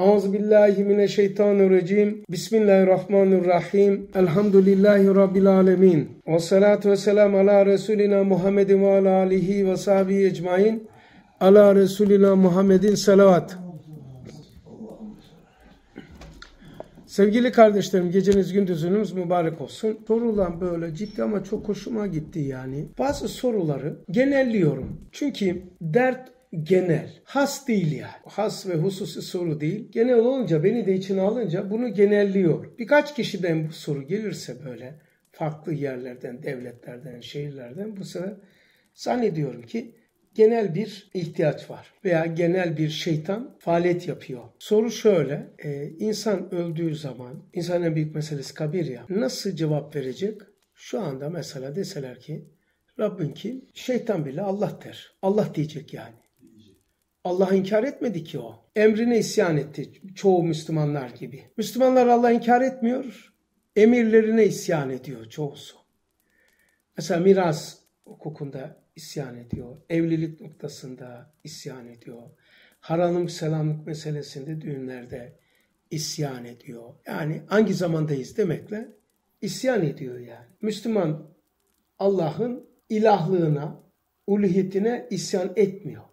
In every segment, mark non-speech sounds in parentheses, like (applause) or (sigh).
Euzu billahi mineşşeytanirracim. Bismillahirrahmanirrahim. Elhamdülillahi rabbil alamin. Ve salatu vesselam ala resulina Muhammedin ve ala alihi ve sahbihi ecmaîn. Ala resulina Muhammedin salavat. Sevgili kardeşlerim geceniz gündüzünüz mübarek olsun. Sorulan böyle ciddi ama çok hoşuma gitti yani. Bazı soruları genelliyorum. Çünkü dert genel. Has değil yani. Has ve hususi soru değil. Genel olunca beni de içine alınca bunu genelliyor. Birkaç kişiden bu soru gelirse böyle farklı yerlerden, devletlerden, şehirlerden bu sefer zannediyorum ki genel bir ihtiyaç var veya genel bir şeytan faaliyet yapıyor. Soru şöyle, e, insan öldüğü zaman, insanın en büyük meselesi kabir ya, nasıl cevap verecek? Şu anda mesela deseler ki, Rabbin kim? Şeytan bile Allah der. Allah diyecek yani. Allah inkar etmedi ki o. Emrine isyan etti çoğu Müslümanlar gibi. Müslümanlar Allah inkar etmiyor. Emirlerine isyan ediyor çoğusu. Mesela miras hukukunda isyan ediyor. Evlilik noktasında isyan ediyor. Haramlık selamlık meselesinde düğünlerde isyan ediyor. Yani hangi zamandayız demekle isyan ediyor yani. Müslüman Allah'ın ilahlığına, uluhiyetine isyan etmiyor.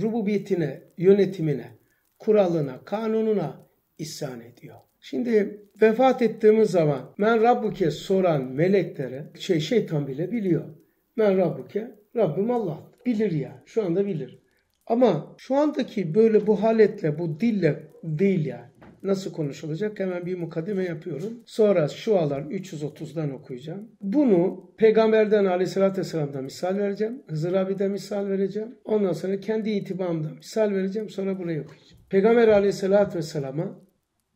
Rububiyetine, yönetimine, kuralına, kanununa isyan ediyor. Şimdi vefat ettiğimiz zaman men Rabbuke soran meleklere şey şeytan bile biliyor. Men Rabbuke Rabbim Allah. Bilir ya. Şu anda bilir. Ama şu andaki böyle bu haletle, bu dille değil yani. Nasıl konuşulacak? Hemen bir mukaddime yapıyorum. Sonra şualar 330'dan okuyacağım. Bunu Peygamberden Aleyhisselatü Vesselam'dan misal vereceğim. Hızır abi'den misal vereceğim. Ondan sonra kendi itibamdan misal vereceğim. Sonra burayı okuyacağım. Peygamber Aleyhisselatü Vesselam'a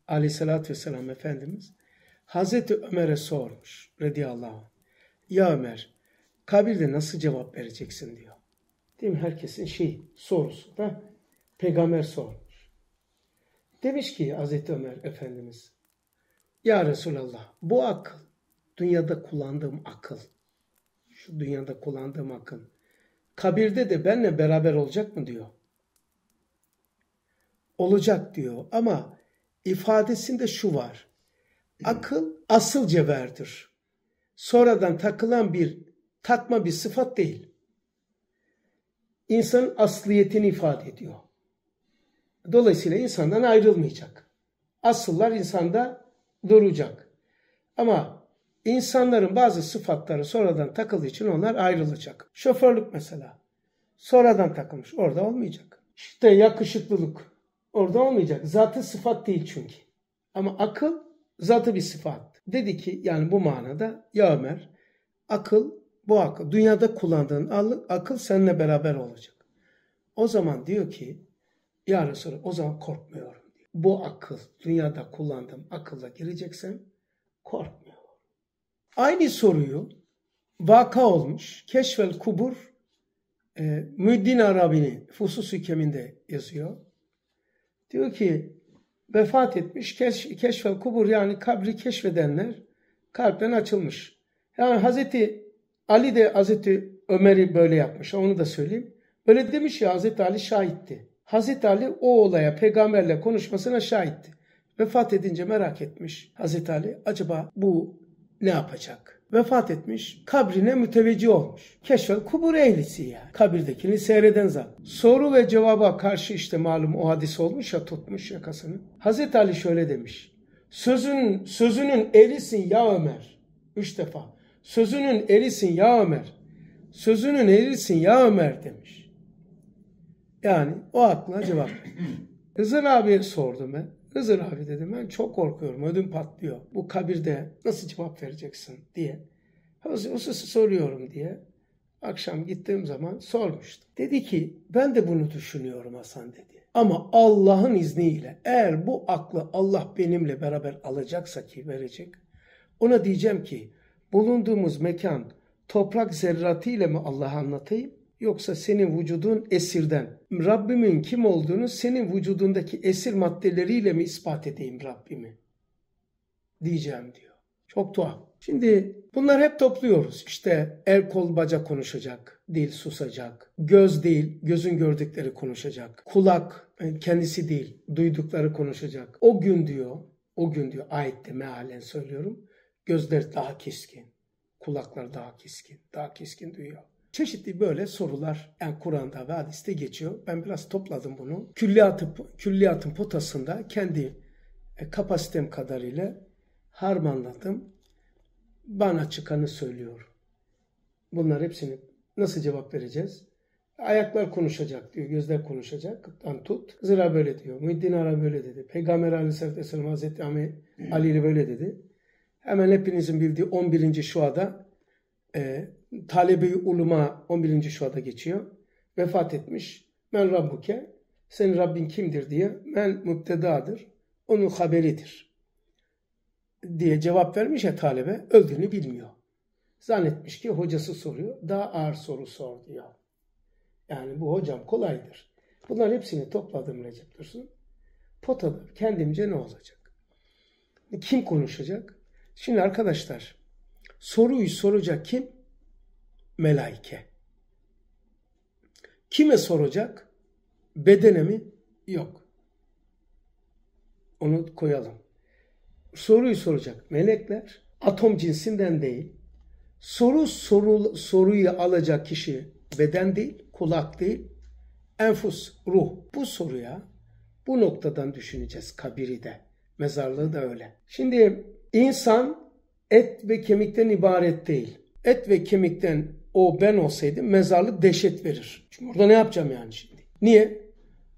Aleyhisselatü Vesselam Efendimiz Hazreti Ömer'e sormuş. Radiyallahu anh. Ya Ömer kabirde nasıl cevap vereceksin diyor. Değil mi? Herkesin şey sorusu da peygamber sormuş. Demiş ki Hazreti Ömer Efendimiz Ya Resulallah bu akıl dünyada kullandığım akıl şu dünyada kullandığım akıl kabirde de benle beraber olacak mı diyor. Olacak diyor ama ifadesinde şu var. Akıl asıl cevherdir. Sonradan takılan bir takma bir sıfat değil. İnsanın asliyetini ifade ediyor. Dolayısıyla insandan ayrılmayacak. Asıllar insanda duracak. Ama insanların bazı sıfatları sonradan takıldığı için onlar ayrılacak. Şoförlük mesela. Sonradan takılmış. Orada olmayacak. İşte yakışıklılık. Orada olmayacak. Zatı sıfat değil çünkü. Ama akıl zatı bir sıfat. Dedi ki yani bu manada ya Ömer akıl bu akıl. Dünyada kullandığın akıl seninle beraber olacak. O zaman diyor ki ya Resulallah o zaman korkmuyorum diyor. Bu akıl, dünyada kullandığım akılla gireceksem korkmuyorum. Aynı soruyu vaka olmuş. Keşfel Kubur e, Müddin Arabi'nin Fusus Hükeminde yazıyor. Diyor ki vefat etmiş keş, Keşfel Kubur yani kabri keşfedenler kalpten açılmış. Yani Hazreti Ali de Hazreti Ömer'i böyle yapmış. Onu da söyleyeyim. Böyle demiş ya Hazreti Ali şahitti. Hazreti Ali o olaya peygamberle konuşmasına şahitti. Vefat edince merak etmiş Hazreti Ali acaba bu ne yapacak? Vefat etmiş, kabrine müteveccih olmuş. Keşfel kubur ehlisi yani. Kabirdekini seyreden zat. Soru ve cevaba karşı işte malum o hadis olmuş ya tutmuş yakasını. Hazreti Ali şöyle demiş. Sözün, sözünün erisin ya Ömer. Üç defa. Sözünün erisin ya Ömer. Sözünün erisin ya Ömer demiş. Yani o aklına cevap Hızır (clears throat) abiye sordum ben. Hızır abi dedim ben çok korkuyorum ödüm patlıyor. Bu kabirde nasıl cevap vereceksin diye. Hususu soruyorum diye. Akşam gittiğim zaman sormuştum. Dedi ki ben de bunu düşünüyorum Hasan dedi. Ama Allah'ın izniyle eğer bu aklı Allah benimle beraber alacaksa ki verecek. Ona diyeceğim ki bulunduğumuz mekan toprak zerratıyla mı Allah'a anlatayım? Yoksa senin vücudun esirden. Rabbimin kim olduğunu senin vücudundaki esir maddeleriyle mi ispat edeyim Rabbimi? Diyeceğim diyor. Çok tuhaf. Şimdi bunlar hep topluyoruz. İşte el kol baca konuşacak, dil susacak. Göz değil, gözün gördükleri konuşacak. Kulak e, kendisi değil, duydukları konuşacak. O gün diyor, o gün diyor ayette mealen söylüyorum. Gözler daha keskin, kulaklar daha keskin, daha keskin duyuyor. Çeşitli böyle sorular yani Kur'an'da ve hadiste geçiyor. Ben biraz topladım bunu. Külliyatı, külliyatın potasında kendi e, kapasitem kadarıyla harmanladım. Bana çıkanı söylüyor. Bunlar hepsini nasıl cevap vereceğiz? Ayaklar konuşacak diyor, gözler konuşacak. Tut. Zira böyle diyor. Muhiddin Ara böyle dedi. Peygamber Aleyhisselatü Vesselam Hazreti Ali ile böyle dedi. Hemen hepinizin bildiği 11. şuada e, talebe uluma 11. şuada geçiyor. Vefat etmiş. Men Rabbuke. Senin Rabbin kimdir diye. Men müptedadır. Onun haberidir. Diye cevap vermiş ya talebe. Öldüğünü bilmiyor. Zannetmiş ki hocası soruyor. Daha ağır soru sor diyor. Yani bu hocam kolaydır. Bunların hepsini topladım Recep Dursun. Potada kendimce ne olacak? Kim konuşacak? Şimdi arkadaşlar soruyu soracak kim? Melaike. Kime soracak? Bedene mi? Yok. Onu koyalım. Soruyu soracak melekler. Atom cinsinden değil. Soru, soru soruyu alacak kişi beden değil, kulak değil, enfus, ruh. Bu soruya bu noktadan düşüneceğiz kabiri de. Mezarlığı da öyle. Şimdi insan et ve kemikten ibaret değil. Et ve kemikten o ben olsaydım mezarlık dehşet verir. Çünkü orada ne yapacağım yani şimdi? Niye?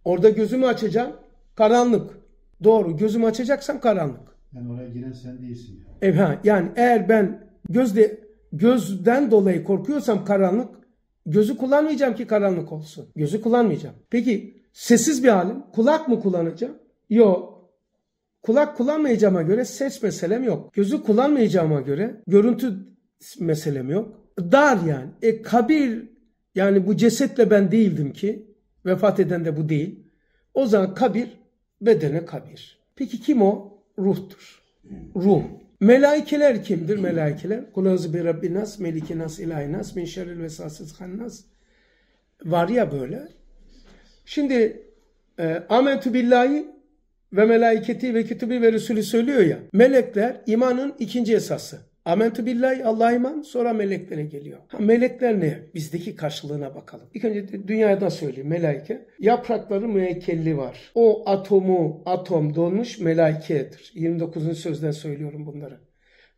Orada gözümü açacağım. Karanlık. Doğru. Gözümü açacaksam karanlık. Yani oraya giren sen değilsin. Yani. Evet, yani eğer ben gözde gözden dolayı korkuyorsam karanlık gözü kullanmayacağım ki karanlık olsun. Gözü kullanmayacağım. Peki sessiz bir halim kulak mı kullanacağım? Yok. Kulak kullanmayacağıma göre ses meselem yok. Gözü kullanmayacağıma göre görüntü meselem yok. Dar yani. E kabir yani bu cesetle ben değildim ki. Vefat eden de bu değil. O zaman kabir bedene kabir. Peki kim o? Ruhtur. Ruh. Melaikeler kimdir? Melaikeler. Kulazı bi Rabbinas, Melikinas, İlahinas, min şerril vesasız hannas. Var ya böyle. Şimdi e, amentü billahi ve melaiketi ve kütübü ve resulü söylüyor ya. Melekler imanın ikinci esası. Amentü billahi Allah iman sonra meleklere geliyor. Ha, melekler ne? Bizdeki karşılığına bakalım. İlk önce dünyada söyleyeyim melaike. Yaprakları müekkelli var. O atomu atom dolmuş melaikedir. 29. sözden söylüyorum bunları.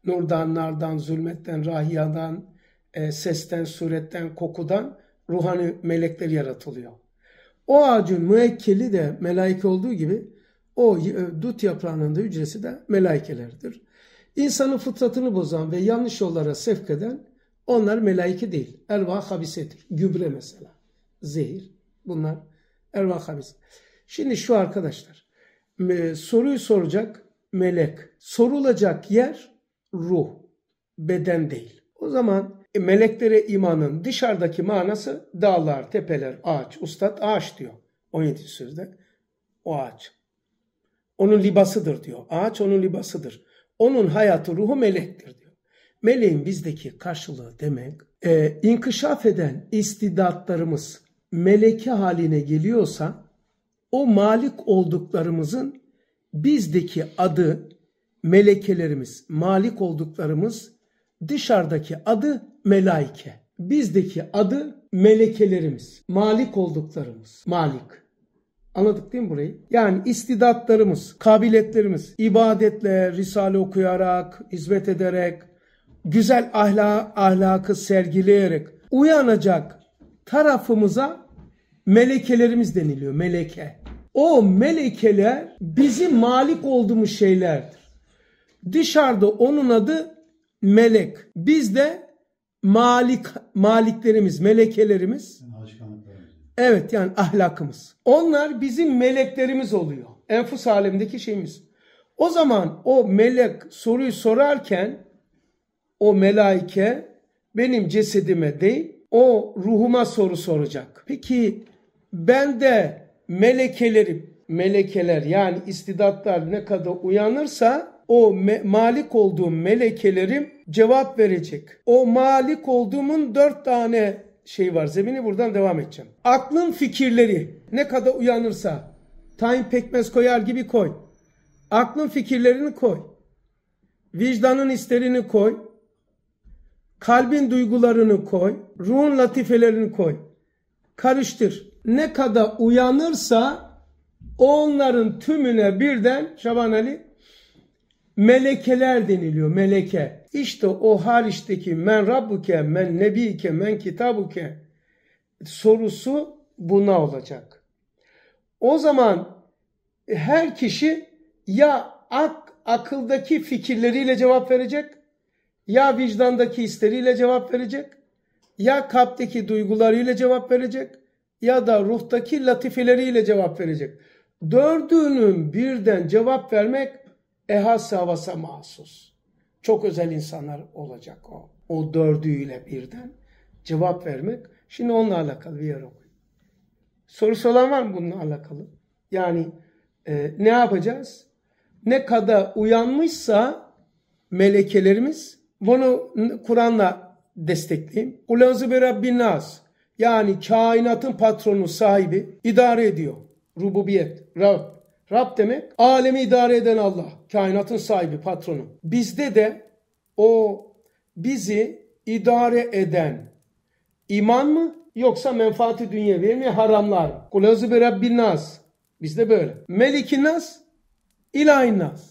Nurdan, nardan, zulmetten, rahiyadan, e, sesten, suretten, kokudan ruhani melekler yaratılıyor. O ağacın müekkeli de melaike olduğu gibi o e, dut yaprağının da hücresi de melaikelerdir. İnsanın fıtratını bozan ve yanlış yollara sevk eden onlar melaike değil. Ervah habisedir. Gübre mesela. Zehir. Bunlar ervah habis. Şimdi şu arkadaşlar. Soruyu soracak melek. Sorulacak yer ruh. Beden değil. O zaman e, meleklere imanın dışarıdaki manası dağlar, tepeler, ağaç. Ustad ağaç diyor. 17 sözde. O ağaç. Onun libasıdır diyor. Ağaç onun libasıdır. Onun hayatı ruhu melektir diyor. Meleğin bizdeki karşılığı demek e, inkişaf eden istidatlarımız meleke haline geliyorsa o malik olduklarımızın bizdeki adı melekelerimiz, malik olduklarımız dışarıdaki adı melaike. Bizdeki adı melekelerimiz, malik olduklarımız, malik. Anladık değil mi burayı? Yani istidatlarımız, kabiliyetlerimiz, ibadetle, risale okuyarak, hizmet ederek, güzel ahlak, ahlakı sergileyerek uyanacak tarafımıza melekelerimiz deniliyor. Meleke. O melekeler bizim malik olduğumuz şeylerdir. Dışarıda onun adı melek. Bizde malik maliklerimiz, melekelerimiz Evet yani ahlakımız. Onlar bizim meleklerimiz oluyor. Enfus alemindeki şeyimiz. O zaman o melek soruyu sorarken o melaike benim cesedime değil o ruhuma soru soracak. Peki ben de melekelerim, melekeler yani istidatlar ne kadar uyanırsa o malik olduğum melekelerim cevap verecek. O malik olduğumun dört tane şey var. Zemini buradan devam edeceğim. Aklın fikirleri ne kadar uyanırsa Tayin pekmez koyar gibi koy. Aklın fikirlerini koy. Vicdanın isterini koy. Kalbin duygularını koy. Ruhun latifelerini koy. Karıştır. Ne kadar uyanırsa onların tümüne birden Şaban Ali melekeler deniliyor. Meleke. İşte o hariçteki men rabbuke, men nebike, men kitabuke sorusu buna olacak. O zaman her kişi ya ak, akıldaki fikirleriyle cevap verecek, ya vicdandaki hisleriyle cevap verecek, ya kalpteki duygularıyla cevap verecek, ya da ruhtaki latifeleriyle cevap verecek. Dördünün birden cevap vermek ehas havasa mahsus. Çok özel insanlar olacak o. O dördüyle birden cevap vermek. Şimdi onunla alakalı bir yer okuyun. Sorusu olan var mı bununla alakalı? Yani e, ne yapacağız? Ne kadar uyanmışsa melekelerimiz bunu Kur'an'la destekleyeyim. Kulazı bir Rabbin nas. Yani kainatın patronu, sahibi idare ediyor. Rububiyet, Rab. Rab demek alemi idare eden Allah. Kainatın sahibi, patronu. Bizde de o bizi idare eden iman mı yoksa menfaati dünyevi mi haramlar mı? Kulazı bir Rabbin nas. Bizde böyle. Melikin nas, ilahin nas.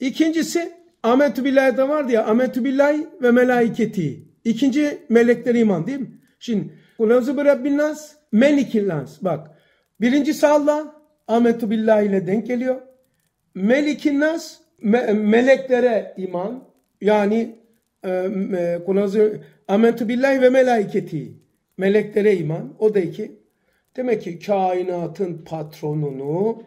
İkincisi Amentü billahi'de vardı ya amentü billahi ve melaiketi. İkinci melekler iman değil mi? Şimdi kulazı bir Rabbin nas, melikin nas. Bak birincisi Allah amentü billahi ile denk geliyor. Melikin nas me meleklere iman yani e, kulazı amentü billahi ve melaiketi. Meleklere iman. O da iki. Demek ki kainatın patronunu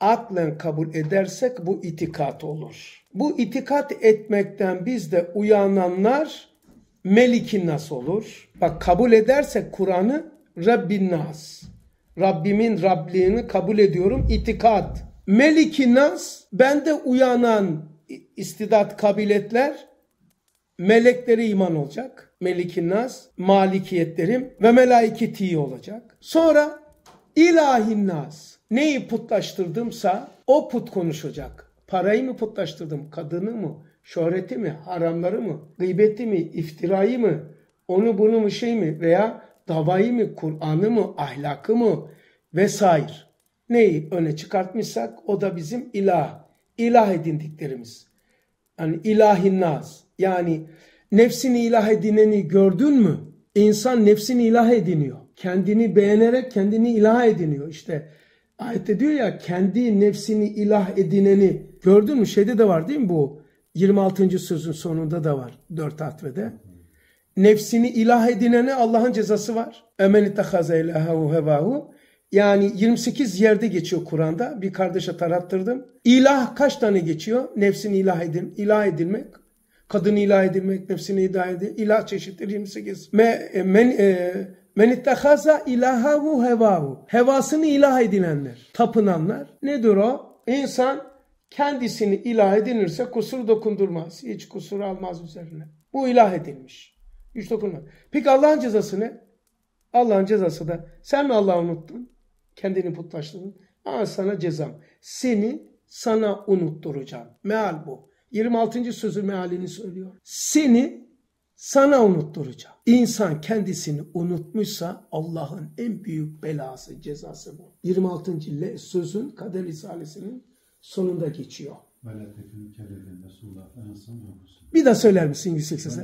aklen kabul edersek bu itikat olur. Bu itikat etmekten bizde uyananlar melikin nas olur. Bak kabul edersek Kur'an'ı Rabbin nas. Rabbimin Rabliğini kabul ediyorum. itikat. Melikin nas bende uyanan istidat kabiletler melekleri iman olacak. Melikin nas, malikiyetlerim ve melaiketi olacak. Sonra ilahin nas. Neyi putlaştırdımsa o put konuşacak. Parayı mı putlaştırdım? Kadını mı? Şöhreti mi? Haramları mı? Gıybeti mi? iftirayı mı? Onu bunu mu şey mi? Veya davayı mı? Kur'an'ı mı? Ahlakı mı? Vesaire. Neyi öne çıkartmışsak o da bizim ilah. İlah edindiklerimiz. Yani ilahin nas. Yani nefsini ilah edineni gördün mü? İnsan nefsini ilah ediniyor. Kendini beğenerek kendini ilah ediniyor. İşte ayette diyor ya kendi nefsini ilah edineni gördün mü? Şeyde de var değil mi bu? 26. sözün sonunda da var. 4 atvede. Nefsini ilah edinene Allah'ın cezası var. Emen ittehaze ilahehu hevahu. Yani 28 yerde geçiyor Kur'an'da. Bir kardeşe tarattırdım. İlah kaç tane geçiyor? Nefsini ilah, edin, ilah edilmek. Kadını ilah edilmek, nefsini ilah edilmek. İlah çeşitleri 28. Me, men, e, men ittehaza ilahahu hevahu. Hevasını ilah edinenler, tapınanlar. Nedir o? İnsan kendisini ilah edinirse kusur dokundurmaz. Hiç kusur almaz üzerine. Bu ilah edilmiş. Hiç dokunmaz. Peki Allah'ın cezası ne? Allah'ın cezası da sen mi Allah'ı unuttun? Kendini putlaştırdın. Aa sana cezam. Seni sana unutturacağım. Meal bu. 26. sözün mealini söylüyor. Seni sana unutturacağım. İnsan kendisini unutmuşsa Allah'ın en büyük belası, cezası bu. 26. sözün Kader Risalesi'nin sonunda geçiyor. Bir daha söyler misin yüksek sesle?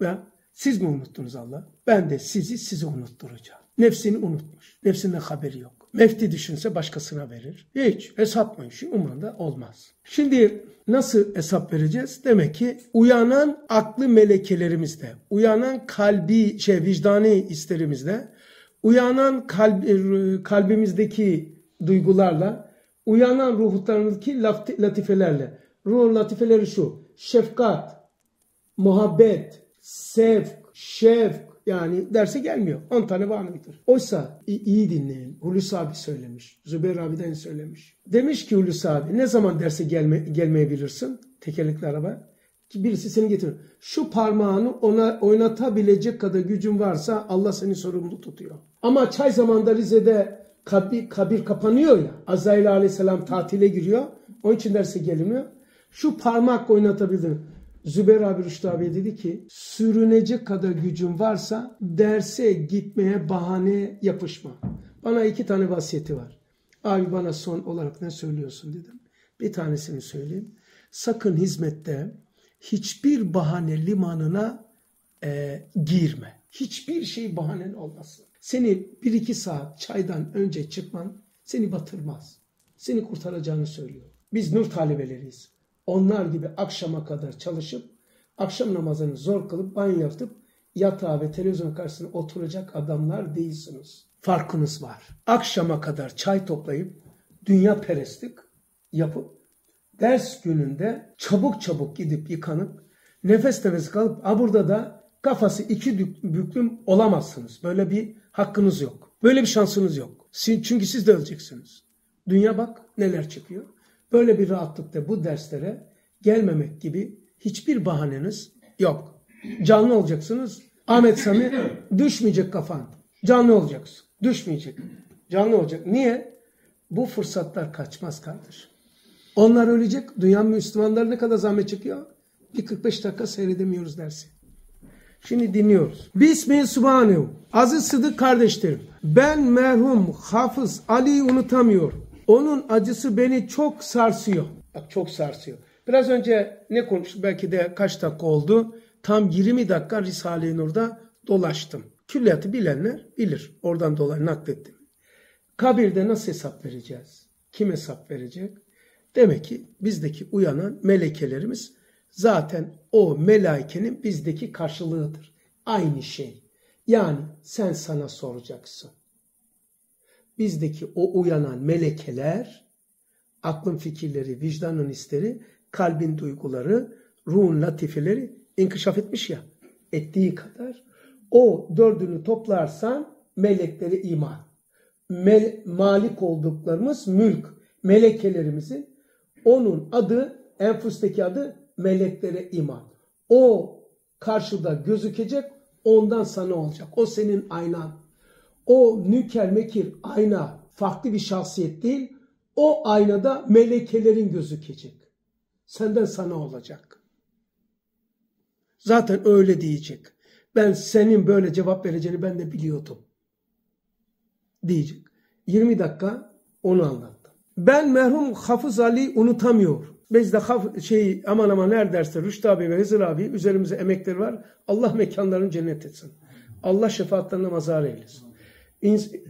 Ve siz mi unuttunuz Allah? Ben de sizi size unutturacağım. Nefsini unutmuş. Nefsinden haberi yok. Mefti düşünse başkasına verir. Hiç hesap mı işi umurunda olmaz. Şimdi nasıl hesap vereceğiz? Demek ki uyanan aklı melekelerimizde, uyanan kalbi, şey vicdani isterimizde, uyanan kalb, kalbimizdeki duygularla, uyanan ruhlarımızdaki latifelerle. Ruh latifeleri şu, şefkat, muhabbet, sevk, şefk, yani derse gelmiyor. 10 tane var mıdır? Oysa iyi dinleyin. Hulusi abi söylemiş. Zübeyir abiden söylemiş. Demiş ki Hulusi abi ne zaman derse gelme, gelmeyebilirsin? Tekerlekli araba. Birisi seni getiriyor. Şu parmağını ona oynatabilecek kadar gücün varsa Allah seni sorumlu tutuyor. Ama çay zamanında Rize'de kabir, kabir kapanıyor ya. Azrail aleyhisselam tatile giriyor. Onun için derse gelmiyor. Şu parmak oynatabilir. Zübeyir abi Rüştü abi dedi ki sürünecek kadar gücün varsa derse gitmeye bahane yapışma. Bana iki tane vasiyeti var. Abi bana son olarak ne söylüyorsun dedim. Bir tanesini söyleyeyim. Sakın hizmette hiçbir bahane limanına e, girme. Hiçbir şey bahanen olmasın. Seni bir iki saat çaydan önce çıkman seni batırmaz. Seni kurtaracağını söylüyor. Biz nur talebeleriyiz. Onlar gibi akşama kadar çalışıp akşam namazını zor kılıp banyo yapıp yatağa ve televizyon karşısına oturacak adamlar değilsiniz. Farkınız var. Akşama kadar çay toplayıp dünya perestlik yapıp ders gününde çabuk çabuk gidip yıkanıp nefes nefes kalıp a burada da kafası iki büklüm olamazsınız. Böyle bir hakkınız yok. Böyle bir şansınız yok. Çünkü siz de öleceksiniz. Dünya bak neler çıkıyor. Böyle bir rahatlıkta bu derslere gelmemek gibi hiçbir bahaneniz yok. Canlı olacaksınız. Ahmet Sami düşmeyecek kafan. Canlı olacaksın. Düşmeyecek. Canlı olacak. Niye? Bu fırsatlar kaçmaz kardeş. Onlar ölecek. Dünya Müslümanları ne kadar zahmet çekiyor? Bir 45 dakika seyredemiyoruz dersi. Şimdi dinliyoruz. Bismillah Subhanehu. Aziz Sıdık kardeşlerim. Ben merhum Hafız Ali'yi unutamıyorum. Onun acısı beni çok sarsıyor. Bak çok sarsıyor. Biraz önce ne konuştuk? Belki de kaç dakika oldu. Tam 20 dakika Risale-i Nur'da dolaştım. Külliyatı bilenler bilir. Oradan dolayı naklettim. Kabirde nasıl hesap vereceğiz? Kim hesap verecek? Demek ki bizdeki uyanan melekelerimiz zaten o melaikenin bizdeki karşılığıdır. Aynı şey. Yani sen sana soracaksın. Bizdeki o uyanan melekeler, aklın fikirleri, vicdanın hisleri, kalbin duyguları, ruhun latifeleri inkişaf etmiş ya. Ettiği kadar o dördünü toplarsan melekleri iman. Mel, malik olduklarımız mülk. Melekelerimizin onun adı, enfusteki adı meleklere iman. O karşıda gözükecek, ondan sana olacak. O senin aynan. O nükel mekir ayna farklı bir şahsiyet değil. O aynada melekelerin gözükecek. Senden sana olacak. Zaten öyle diyecek. Ben senin böyle cevap vereceğini ben de biliyordum. Diyecek. 20 dakika onu anlattım. Ben merhum Hafız Ali unutamıyor. Biz de şey aman aman her derste Rüştü abi ve Hızır abi üzerimize emekleri var. Allah mekanlarını cennet etsin. Allah şefaatlerine mazar eylesin.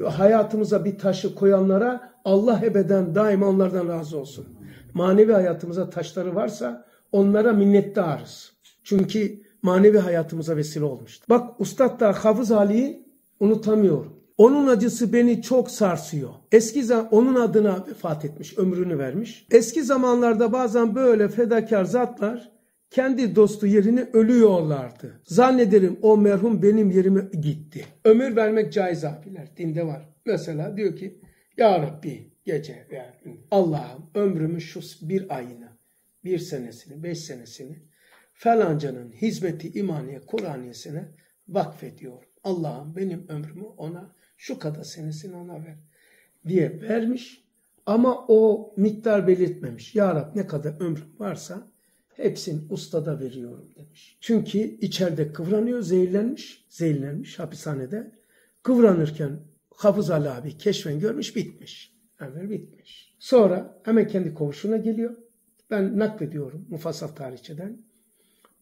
Hayatımıza bir taşı koyanlara Allah ebeden daima onlardan razı olsun. Manevi hayatımıza taşları varsa onlara minnettarız. Çünkü manevi hayatımıza vesile olmuştu. Bak Ustad da Hafız Ali'yi unutamıyorum. Onun acısı beni çok sarsıyor. Eski zaman onun adına vefat etmiş, ömrünü vermiş. Eski zamanlarda bazen böyle fedakar zatlar kendi dostu yerine ölüyorlardı. Zannederim o merhum benim yerime gitti. Ömür vermek caiz abiler. Dinde var. Mesela diyor ki Ya Rabbi gece yani Allah'ım ömrümün şu bir ayını, bir senesini, beş senesini falancanın hizmeti imaniye, Kur'aniyesine vakfediyor. Allah'ım benim ömrümü ona şu kadar senesini ona ver diye vermiş ama o miktar belirtmemiş. Ya Rab ne kadar ömrüm varsa hepsini ustada veriyorum demiş. Çünkü içeride kıvranıyor, zehirlenmiş, zehirlenmiş hapishanede. Kıvranırken Hafız Ali abi keşfen görmüş, bitmiş. Ömür bitmiş. Sonra hemen kendi kovuşuna geliyor. Ben naklediyorum mufassal tarihçeden.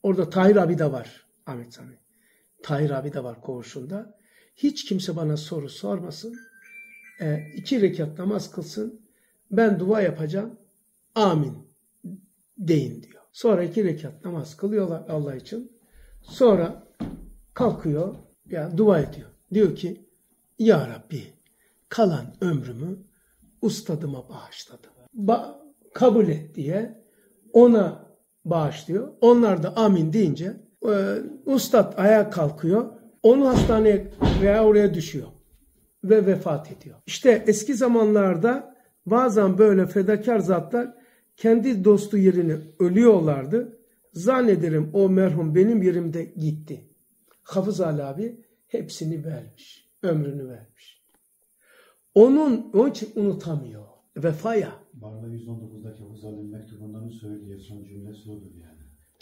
Orada Tahir abi de var Ahmet Sami. Tahir abi de var kovuşunda. Hiç kimse bana soru sormasın. E, iki rekat namaz kılsın. Ben dua yapacağım. Amin deyin diyor. Sonra iki rekat namaz kılıyorlar Allah için. Sonra kalkıyor ya dua ediyor. Diyor ki Ya Rabbi kalan ömrümü ustadıma bağışladım. Ba kabul et diye ona bağışlıyor. Onlar da amin deyince e, ustad ayağa kalkıyor. Onu hastaneye veya oraya düşüyor ve vefat ediyor. İşte eski zamanlarda bazen böyle fedakar zatlar kendi dostu yerine ölüyorlardı Zannederim o merhum benim yerimde gitti. Hafız Ali abi hepsini vermiş. Ömrünü vermiş. Onun, onun için unutamıyor. Vefaya. Barla 119'daki Huzal'in mektubundan söylüyor. Son cümlesi odur yani.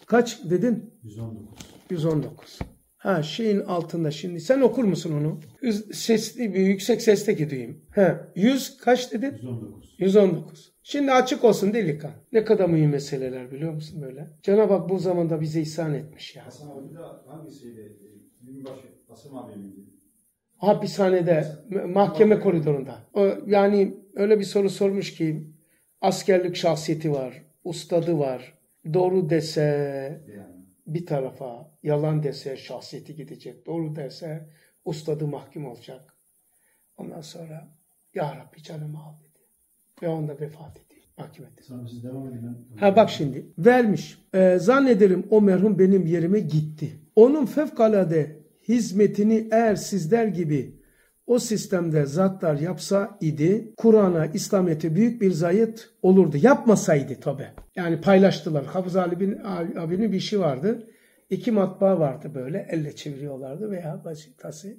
Kaç dedin? 119. 119. Ha şeyin altında şimdi. Sen okur musun onu? Sesli bir yüksek sesle gideyim. Ha 100 kaç dedin? 119. 119. Şimdi açık olsun delikan. Ne kadar mühim meseleler biliyor musun böyle? Cenab-ı Hak bu zamanda bize ihsan etmiş ya. Hasan abi de hangisiydi? Binbaşı Hasan abi miydi? Hapishanede, mahkeme koridorunda. Yani öyle bir soru sormuş ki askerlik şahsiyeti var, ustadı var. Doğru dese Yani. Bir tarafa, yalan dese şahsiyeti gidecek. Doğru dese ustadı mahkum olacak. Ondan sonra Ya Rabbi canımı al dedi. Ve onda vefat etti. Devam edin. ben- Ha bak şimdi vermiş. Ee, zannederim o merhum benim yerime gitti. Onun fevkalade hizmetini eğer sizler gibi o sistemde zatlar yapsa idi Kur'an'a, İslamiyet'e büyük bir zayıt olurdu. Yapmasaydı tabi. Yani paylaştılar. Hafız Ali bin, abinin bir işi vardı. İki matbaa vardı böyle elle çeviriyorlardı veya vazifası.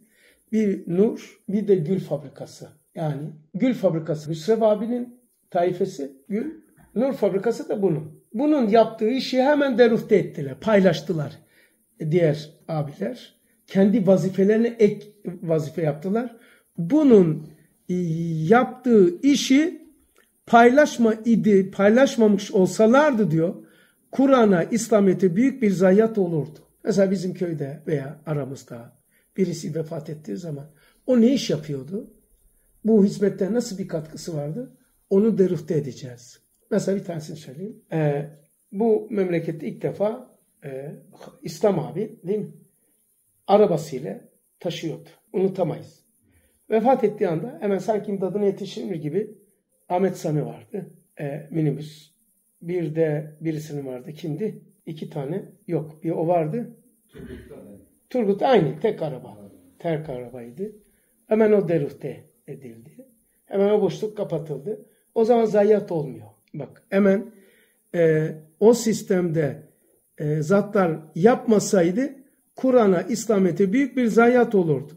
Bir nur bir de gül fabrikası. Yani gül fabrikası Hüsrev abinin taifesi gül. Nur fabrikası da bunun. Bunun yaptığı işi hemen deruhte ettiler. Paylaştılar diğer abiler. Kendi vazifelerine ek vazife yaptılar. Bunun e, yaptığı işi paylaşma idi, paylaşmamış olsalardı diyor. Kur'an'a, İslamiyet'e büyük bir zayiat olurdu. Mesela bizim köyde veya aramızda birisi vefat ettiği zaman o ne iş yapıyordu? Bu hizmette nasıl bir katkısı vardı? Onu derifte edeceğiz. Mesela bir tanesini söyleyeyim. Ee, bu memlekette ilk defa e, İslam abi değil mi? Arabasıyla taşıyordu. Unutamayız. Vefat ettiği anda hemen sanki imdadına yetişir gibi Ahmet Sami vardı. E, minibüs. Bir de birisinin vardı. Kimdi? İki tane. Yok. Bir o vardı. Turgut aynı. Tek araba. Tek arabaydı. Hemen o derufte edildi. Hemen o boşluk kapatıldı. O zaman zayiat olmuyor. Bak hemen e, o sistemde e, zatlar yapmasaydı Kur'an'a, İslamiyet'e büyük bir zayiat olurdu.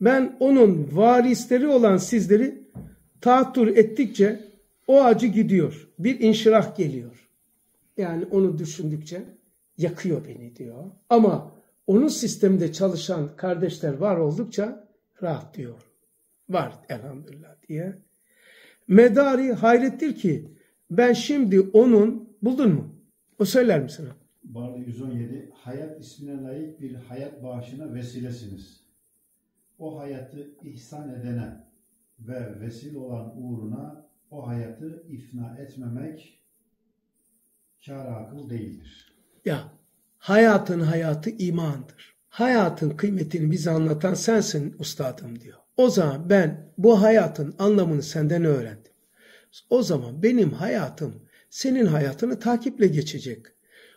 Ben onun varisleri olan sizleri tahattür ettikçe o acı gidiyor. Bir inşirah geliyor. Yani onu düşündükçe yakıyor beni diyor. Ama onun sisteminde çalışan kardeşler var oldukça rahat diyor. Var elhamdülillah diye. Medari hayrettir ki ben şimdi onun buldun mu? O söyler misin? Barla 117. Hayat ismine layık bir hayat bağışına vesilesiniz. O hayatı ihsan edene ve vesile olan uğruna o hayatı ifna etmemek kâr akıl değildir. Ya hayatın hayatı imandır. Hayatın kıymetini bize anlatan sensin ustadım diyor. O zaman ben bu hayatın anlamını senden öğrendim. O zaman benim hayatım senin hayatını takiple geçecek.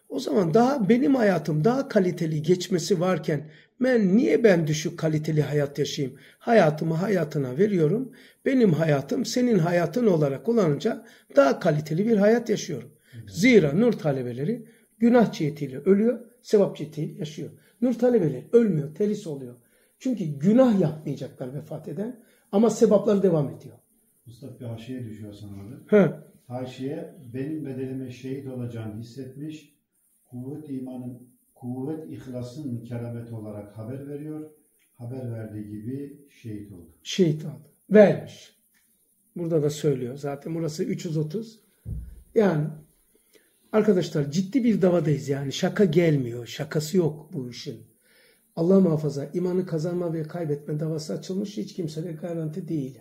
O zaman daha benim hayatım daha kaliteli geçmesi varken ben niye ben düşük kaliteli hayat yaşayayım? Hayatımı hayatına veriyorum. Benim hayatım senin hayatın olarak olunca daha kaliteli bir hayat yaşıyorum. Zira nur talebeleri günah cihetiyle ölüyor, sevap cihetiyle yaşıyor. Nur talebeleri ölmüyor, telis oluyor. Çünkü günah yapmayacaklar vefat eden ama sevaplar devam ediyor. Mustafa bir haşiye düşüyor. Ha. Haşiye benim bedelime şehit olacağını hissetmiş. Kuvvet imanın, kuvvet ihlasın kerameti olarak haber veriyor. Haber verdiği gibi şehit oldu. şehit aldı. Vermiş. Burada da söylüyor. Zaten burası 330. Yani arkadaşlar ciddi bir davadayız yani. Şaka gelmiyor. Şakası yok bu işin. Allah muhafaza imanı kazanma ve kaybetme davası açılmış. Hiç kimsede garanti değil.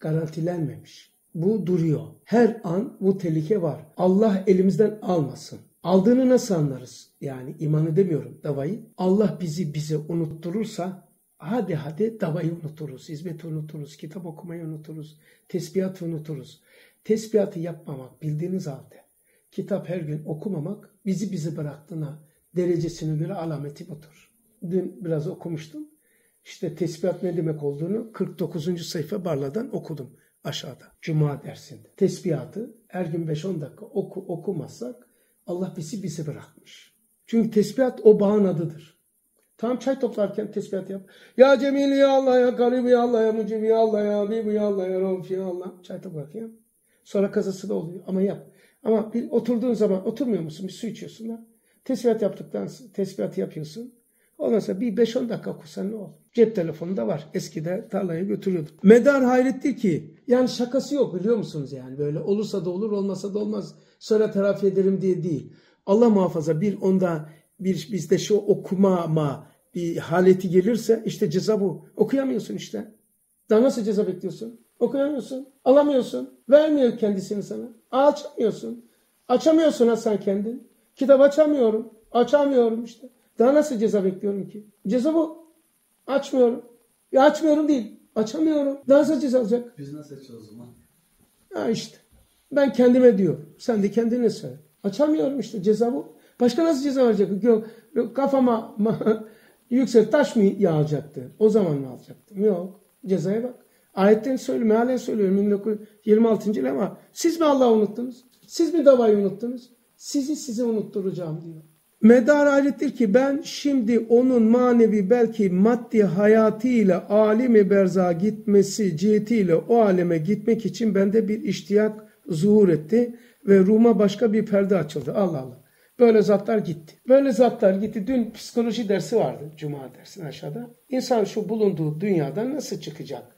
Garantilenmemiş. Bu duruyor. Her an bu tehlike var. Allah elimizden almasın. Aldığını nasıl anlarız? Yani imanı demiyorum davayı. Allah bizi bize unutturursa hadi hadi davayı unuturuz, hizmeti unuturuz, kitap okumayı unuturuz, tesbihat unuturuz. Tesbihatı yapmamak bildiğiniz halde, kitap her gün okumamak bizi bizi bıraktığına derecesine göre alameti budur. Dün biraz okumuştum. İşte tesbihat ne demek olduğunu 49. sayfa Barla'dan okudum aşağıda. Cuma dersinde. Tesbihatı her gün 5-10 dakika oku, okumazsak Allah bizi bize bırakmış. Çünkü tesbihat o bağın adıdır. Tam çay toplarken tesbihat yap. Ya Cemil ya Allah ya Garib ya Allah ya Mucib ya Allah ya Habib ya Allah ya Rauf ya Allah. Çay toplarken Sonra kazası da oluyor ama yap. Ama bir oturduğun zaman oturmuyor musun? Bir su içiyorsun da. Tesbihat yaptıktan sonra tesbihat yapıyorsun. Ondan sonra bir 5-10 dakika okusan ne olur? Cep telefonu da var. Eskide tarlaya götürüyorduk. Medar hayrettir ki yani şakası yok biliyor musunuz yani böyle olursa da olur olmasa da olmaz. Sonra terafi ederim diye değil. Allah muhafaza bir onda bir bizde şu okuma bir haleti gelirse işte ceza bu. Okuyamıyorsun işte. Daha nasıl ceza bekliyorsun? Okuyamıyorsun. Alamıyorsun. Vermiyor kendisini sana. Açamıyorsun. Açamıyorsun Hasan kendin. Kitap açamıyorum. Açamıyorum işte. Daha nasıl ceza bekliyorum ki? Ceza bu. Açmıyorum. Ya açmıyorum değil. Açamıyorum. Nasıl alacak? Biz nasıl açacağız o zaman? Ha işte. Ben kendime diyorum. Sen de kendine söyle. Açamıyorum işte. Ceza bu. Başka nasıl ceza verecek? Yok, kafama (laughs) yüksek taş mı yağacaktı? O zaman ne alacaktım? Yok. Cezaya bak. Ayetten söylüyor, mealen söylüyorum 1926. yıl ama siz mi Allah'ı unuttunuz? Siz mi davayı unuttunuz? Sizi size unutturacağım diyor. Medar ayettir ki ben şimdi onun manevi belki maddi hayatıyla alemi berza gitmesi cihetiyle o aleme gitmek için bende bir iştiyak zuhur etti ve Rum'a başka bir perde açıldı. Allah Allah. Böyle zatlar gitti. Böyle zatlar gitti. Dün psikoloji dersi vardı. Cuma dersi aşağıda. İnsan şu bulunduğu dünyadan nasıl çıkacak?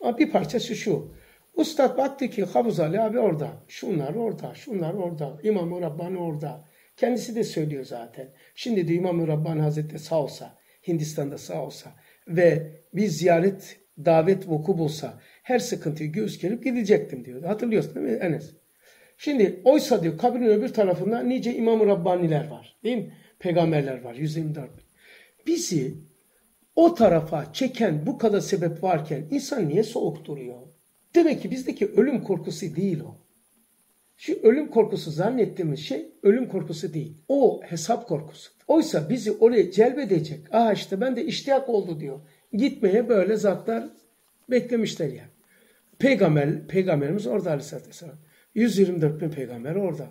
Ama bir parçası şu. Ustad baktı ki Havuz Ali abi orada. Şunlar orada, şunlar orada. İmam-ı Rabbani orada. Kendisi de söylüyor zaten. Şimdi de İmam-ı Rabbani Hazretleri sağ olsa, Hindistan'da sağ olsa ve bir ziyaret, davet vuku bulsa her sıkıntıyı göğüs gelip gidecektim diyor. Hatırlıyorsun değil mi Enes? Şimdi oysa diyor kabrin öbür tarafında nice İmam-ı Rabbaniler var. Değil mi? Peygamberler var. 124 bin. Bizi o tarafa çeken bu kadar sebep varken insan niye soğuk duruyor? Demek ki bizdeki ölüm korkusu değil o. Şu ölüm korkusu zannettiğimiz şey ölüm korkusu değil. O hesap korkusu. Oysa bizi oraya celbedecek. Aa işte ben de iştiyak oldu diyor. Gitmeye böyle zatlar beklemişler yani. Peygamber, peygamberimiz orada aleyhissalatü vesselam. 124 bin peygamber orada.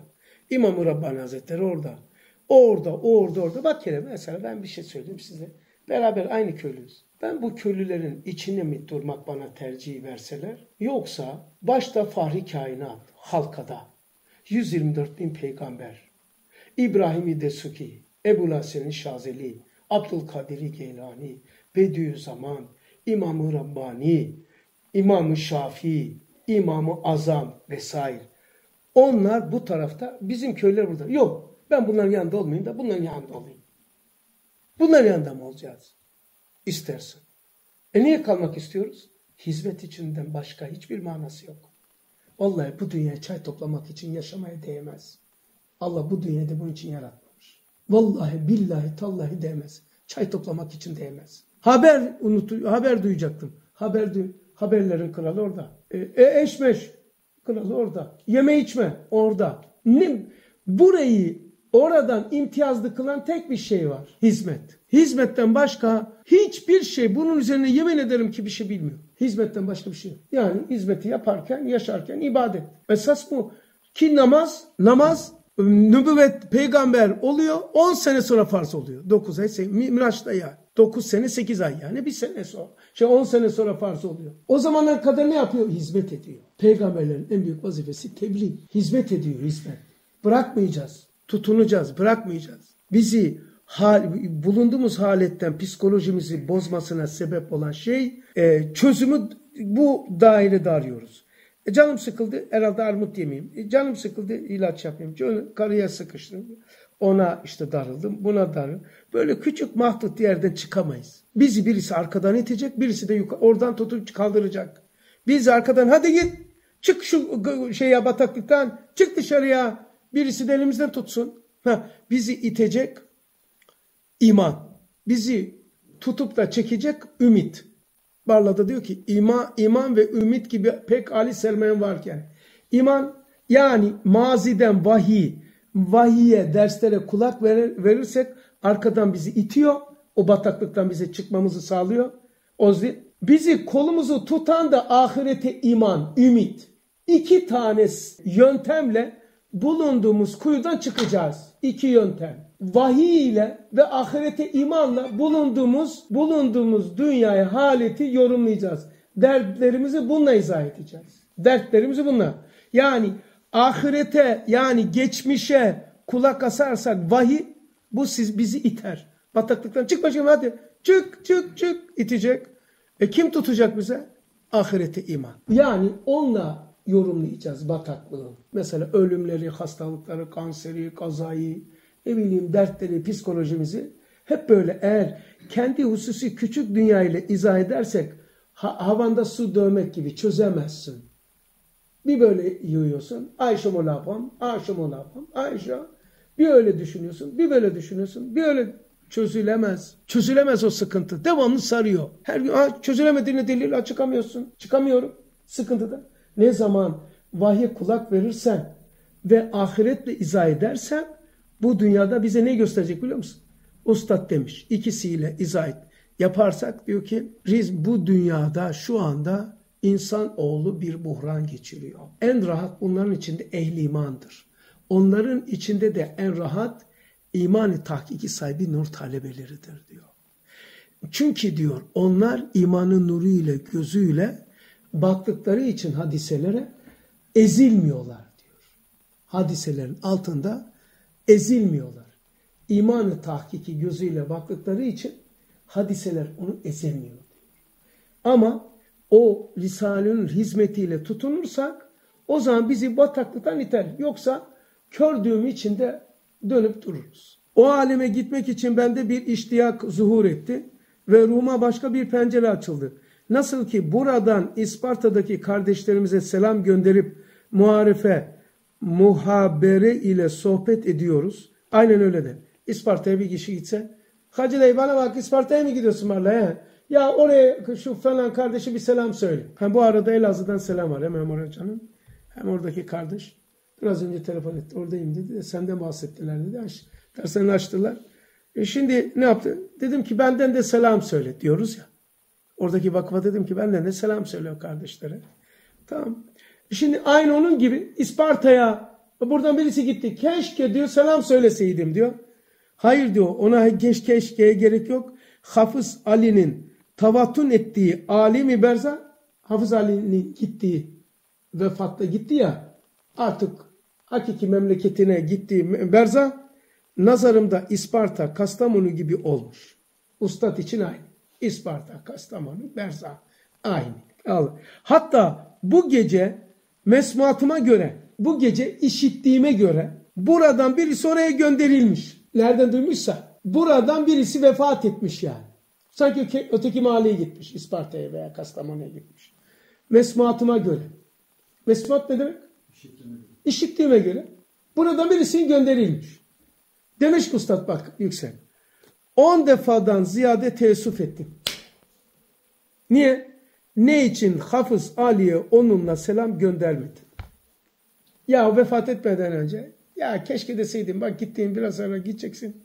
İmam-ı Rabbani Hazretleri orada. Orada, orada, orada. Bak kere mesela ben bir şey söyleyeyim size. Beraber aynı köylüyüz. Ben bu köylülerin içine mi durmak bana tercih verseler yoksa başta Fahri Kainat halkada 124 bin peygamber İbrahim Desuki, Ebu Hasen'in Şazeli, Abdülkadir Geylani, Bediüzzaman, İmam-ı Rabbani, İmam-ı Şafii, İmam-ı Azam vesaire. Onlar bu tarafta, bizim köyler burada. Yok, ben bunların yanında olmayayım da bunların yanında olayım. Bunların yanında mı olacağız? İstersin. E niye kalmak istiyoruz? Hizmet içinden başka hiçbir manası yok. Vallahi bu dünyaya çay toplamak için yaşamaya değmez. Allah bu dünyayı bunun için yaratmamış. Vallahi billahi tallahi değmez. Çay toplamak için değmez. Haber unutu, haber duyacaktım. Haber duy, haberlerin kralı orada. E, e eşmeş kralı orada. Yeme içme orada. Ne, burayı oradan imtiyazlı kılan tek bir şey var. Hizmet. Hizmetten başka hiçbir şey bunun üzerine yemin ederim ki bir şey bilmiyor. Hizmetten başka bir şey yok. Yani hizmeti yaparken, yaşarken ibadet. Esas bu. Ki namaz, namaz nübüvvet peygamber oluyor 10 sene sonra farz oluyor. 9 ay Miraç'ta ya. 9 sene 8 ay yani bir sene sonra. Şey 10 sene sonra farz oluyor. O zamanlar kadar ne yapıyor? Hizmet ediyor. Peygamberlerin en büyük vazifesi tebliğ. Hizmet ediyor hizmet. Bırakmayacağız tutunacağız, bırakmayacağız. Bizi hal, bulunduğumuz haletten psikolojimizi bozmasına sebep olan şey e, çözümü bu dairede arıyoruz. E, canım sıkıldı herhalde armut yemeyeyim. E, canım sıkıldı ilaç yapayım. Canım, karıya sıkıştım. Ona işte darıldım, buna darıldım. Böyle küçük mahdut yerden çıkamayız. Bizi birisi arkadan itecek, birisi de yukarı, oradan tutup kaldıracak. Biz arkadan hadi git, çık şu şeye bataklıktan, çık dışarıya, Birisi de elimizden tutsun. Ha, bizi itecek iman. Bizi tutup da çekecek ümit. Barla'da diyor ki iman, iman ve ümit gibi pek ali sermayen varken. iman yani maziden vahiy, vahiye, derslere kulak verir, verirsek arkadan bizi itiyor. O bataklıktan bize çıkmamızı sağlıyor. O bizi kolumuzu tutan da ahirete iman, ümit. İki tane yöntemle bulunduğumuz kuyudan çıkacağız. İki yöntem. Vahiy ile ve ahirete imanla bulunduğumuz bulunduğumuz dünyayı haleti yorumlayacağız. Dertlerimizi bununla izah edeceğiz. Dertlerimizi bununla. Yani ahirete yani geçmişe kulak asarsak vahiy bu siz bizi iter. Bataklıktan çık başım hadi. Çık çık çık itecek. E kim tutacak bize? Ahirete iman. Yani onunla yorumlayacağız bataklığı. Mesela ölümleri, hastalıkları, kanseri, kazayı, ne bileyim dertleri, psikolojimizi hep böyle eğer kendi hususi küçük dünya ile izah edersek ha havanda su dövmek gibi çözemezsin. Bir böyle yiyorsun. Ayşe molapam, Ayşe molapam, Ayşe. Bir öyle düşünüyorsun, bir böyle düşünüyorsun, bir öyle çözülemez. Çözülemez o sıkıntı. Devamlı sarıyor. Her gün çözülemediğini delil çıkamıyorsun. Çıkamıyorum. Sıkıntıda. Ne zaman vahye kulak verirsen ve ahiretle izah edersen bu dünyada bize ne gösterecek biliyor musun? Ustad demiş ikisiyle izah et. Yaparsak diyor ki biz bu dünyada şu anda insan oğlu bir buhran geçiriyor. En rahat bunların içinde ehli imandır. Onların içinde de en rahat imanı tahkiki sahibi nur talebeleridir diyor. Çünkü diyor onlar imanın nuruyla gözüyle baktıkları için hadiselere ezilmiyorlar diyor. Hadiselerin altında ezilmiyorlar. İmanı tahkiki gözüyle baktıkları için hadiseler onu ezemiyor. Ama o Risale'nin hizmetiyle tutunursak o zaman bizi bataklıktan iter. Yoksa kördüğüm için de dönüp dururuz. O aleme gitmek için bende bir iştiyak zuhur etti ve ruhuma başka bir pencere açıldı. Nasıl ki buradan İsparta'daki kardeşlerimize selam gönderip muharife, muhabere ile sohbet ediyoruz. Aynen öyle de. İsparta'ya bir kişi gitse, Hacı dayı bana bak İsparta'ya mı gidiyorsun Marla ya? Ya oraya şu falan kardeşi bir selam söyle. Ha, bu arada Elazığ'dan selam var hem Ömer Hoca'nın hem oradaki kardeş. Biraz önce telefon etti. Oradayım dedi. Senden bahsettiler dedi. Aç, derslerini açtılar. E şimdi ne yaptı? Dedim ki benden de selam söyle diyoruz ya. Oradaki vakfa dedim ki benden de selam söyle kardeşlere. Tamam. Şimdi aynı onun gibi İsparta'ya buradan birisi gitti. Keşke diyor selam söyleseydim diyor. Hayır diyor ona geç keşkeye gerek yok. Hafız Ali'nin tavatun ettiği alimi berza Hafız Ali'nin gittiği vefatla gitti ya artık hakiki memleketine gittiği berza nazarımda İsparta, Kastamonu gibi olmuş. Ustad için aynı. İsparta, Kastamonu, Berza aynı. Hatta bu gece mesmuatıma göre, bu gece işittiğime göre buradan birisi oraya gönderilmiş. Nereden duymuşsa. Buradan birisi vefat etmiş yani. Sanki öteki mahalleye gitmiş. İsparta'ya veya Kastamonu'ya gitmiş. Mesmuatıma göre. Mesmuat ne demek? İşittiğime göre. İşittiğime göre. Buradan birisi gönderilmiş. Demiş Ustad bak yüksel. On defadan ziyade teessüf ettim. Niye? Ne için Hafız Ali'ye onunla selam göndermedi? Ya vefat etmeden önce ya keşke deseydim bak gittiğin biraz sonra gideceksin.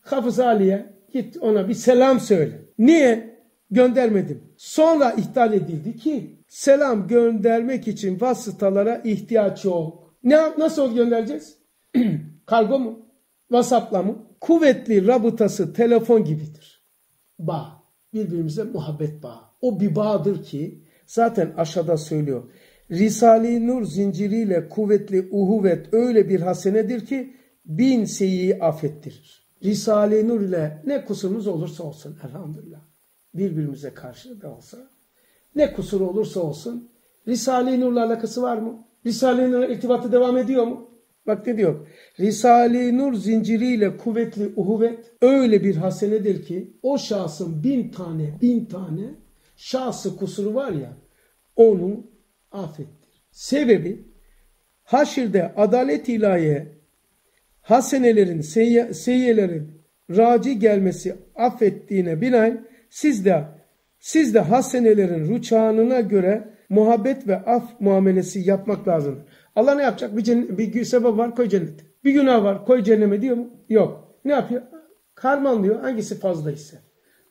Hafız Ali'ye git ona bir selam söyle. Niye? Göndermedim. Sonra iptal edildi ki selam göndermek için vasıtalara ihtiyaç yok. Ne nasıl göndereceğiz? (clears throat) Kargo mu? WhatsApp'la mı? Kuvvetli rabıtası telefon gibidir. Bağ. Birbirimize muhabbet bağı. O bir bağdır ki zaten aşağıda söylüyor. Risale-i Nur zinciriyle kuvvetli uhuvvet öyle bir hasenedir ki bin seyiyi affettirir. Risale-i Nur ile ne kusurumuz olursa olsun elhamdülillah. Birbirimize karşı da olsa. Ne kusur olursa olsun. Risale-i Nur'la alakası var mı? Risale-i Nur'la irtibatı devam ediyor mu? Bak ne diyor? Risale-i Nur zinciriyle kuvvetli uhuvvet öyle bir hasenedir ki o şahsın bin tane bin tane şahsı kusuru var ya onu affettir. Sebebi haşirde adalet ilahiye hasenelerin, seyye, seyyelerin raci gelmesi affettiğine binaen siz de siz de hasenelerin rüçhanına göre muhabbet ve af muamelesi yapmak lazım. Allah ne yapacak? Bir, cennet, bir sebep var koy cennete. Bir günah var koy cehenneme diyor mu? Yok. Ne yapıyor? Karmanlıyor hangisi fazla ise.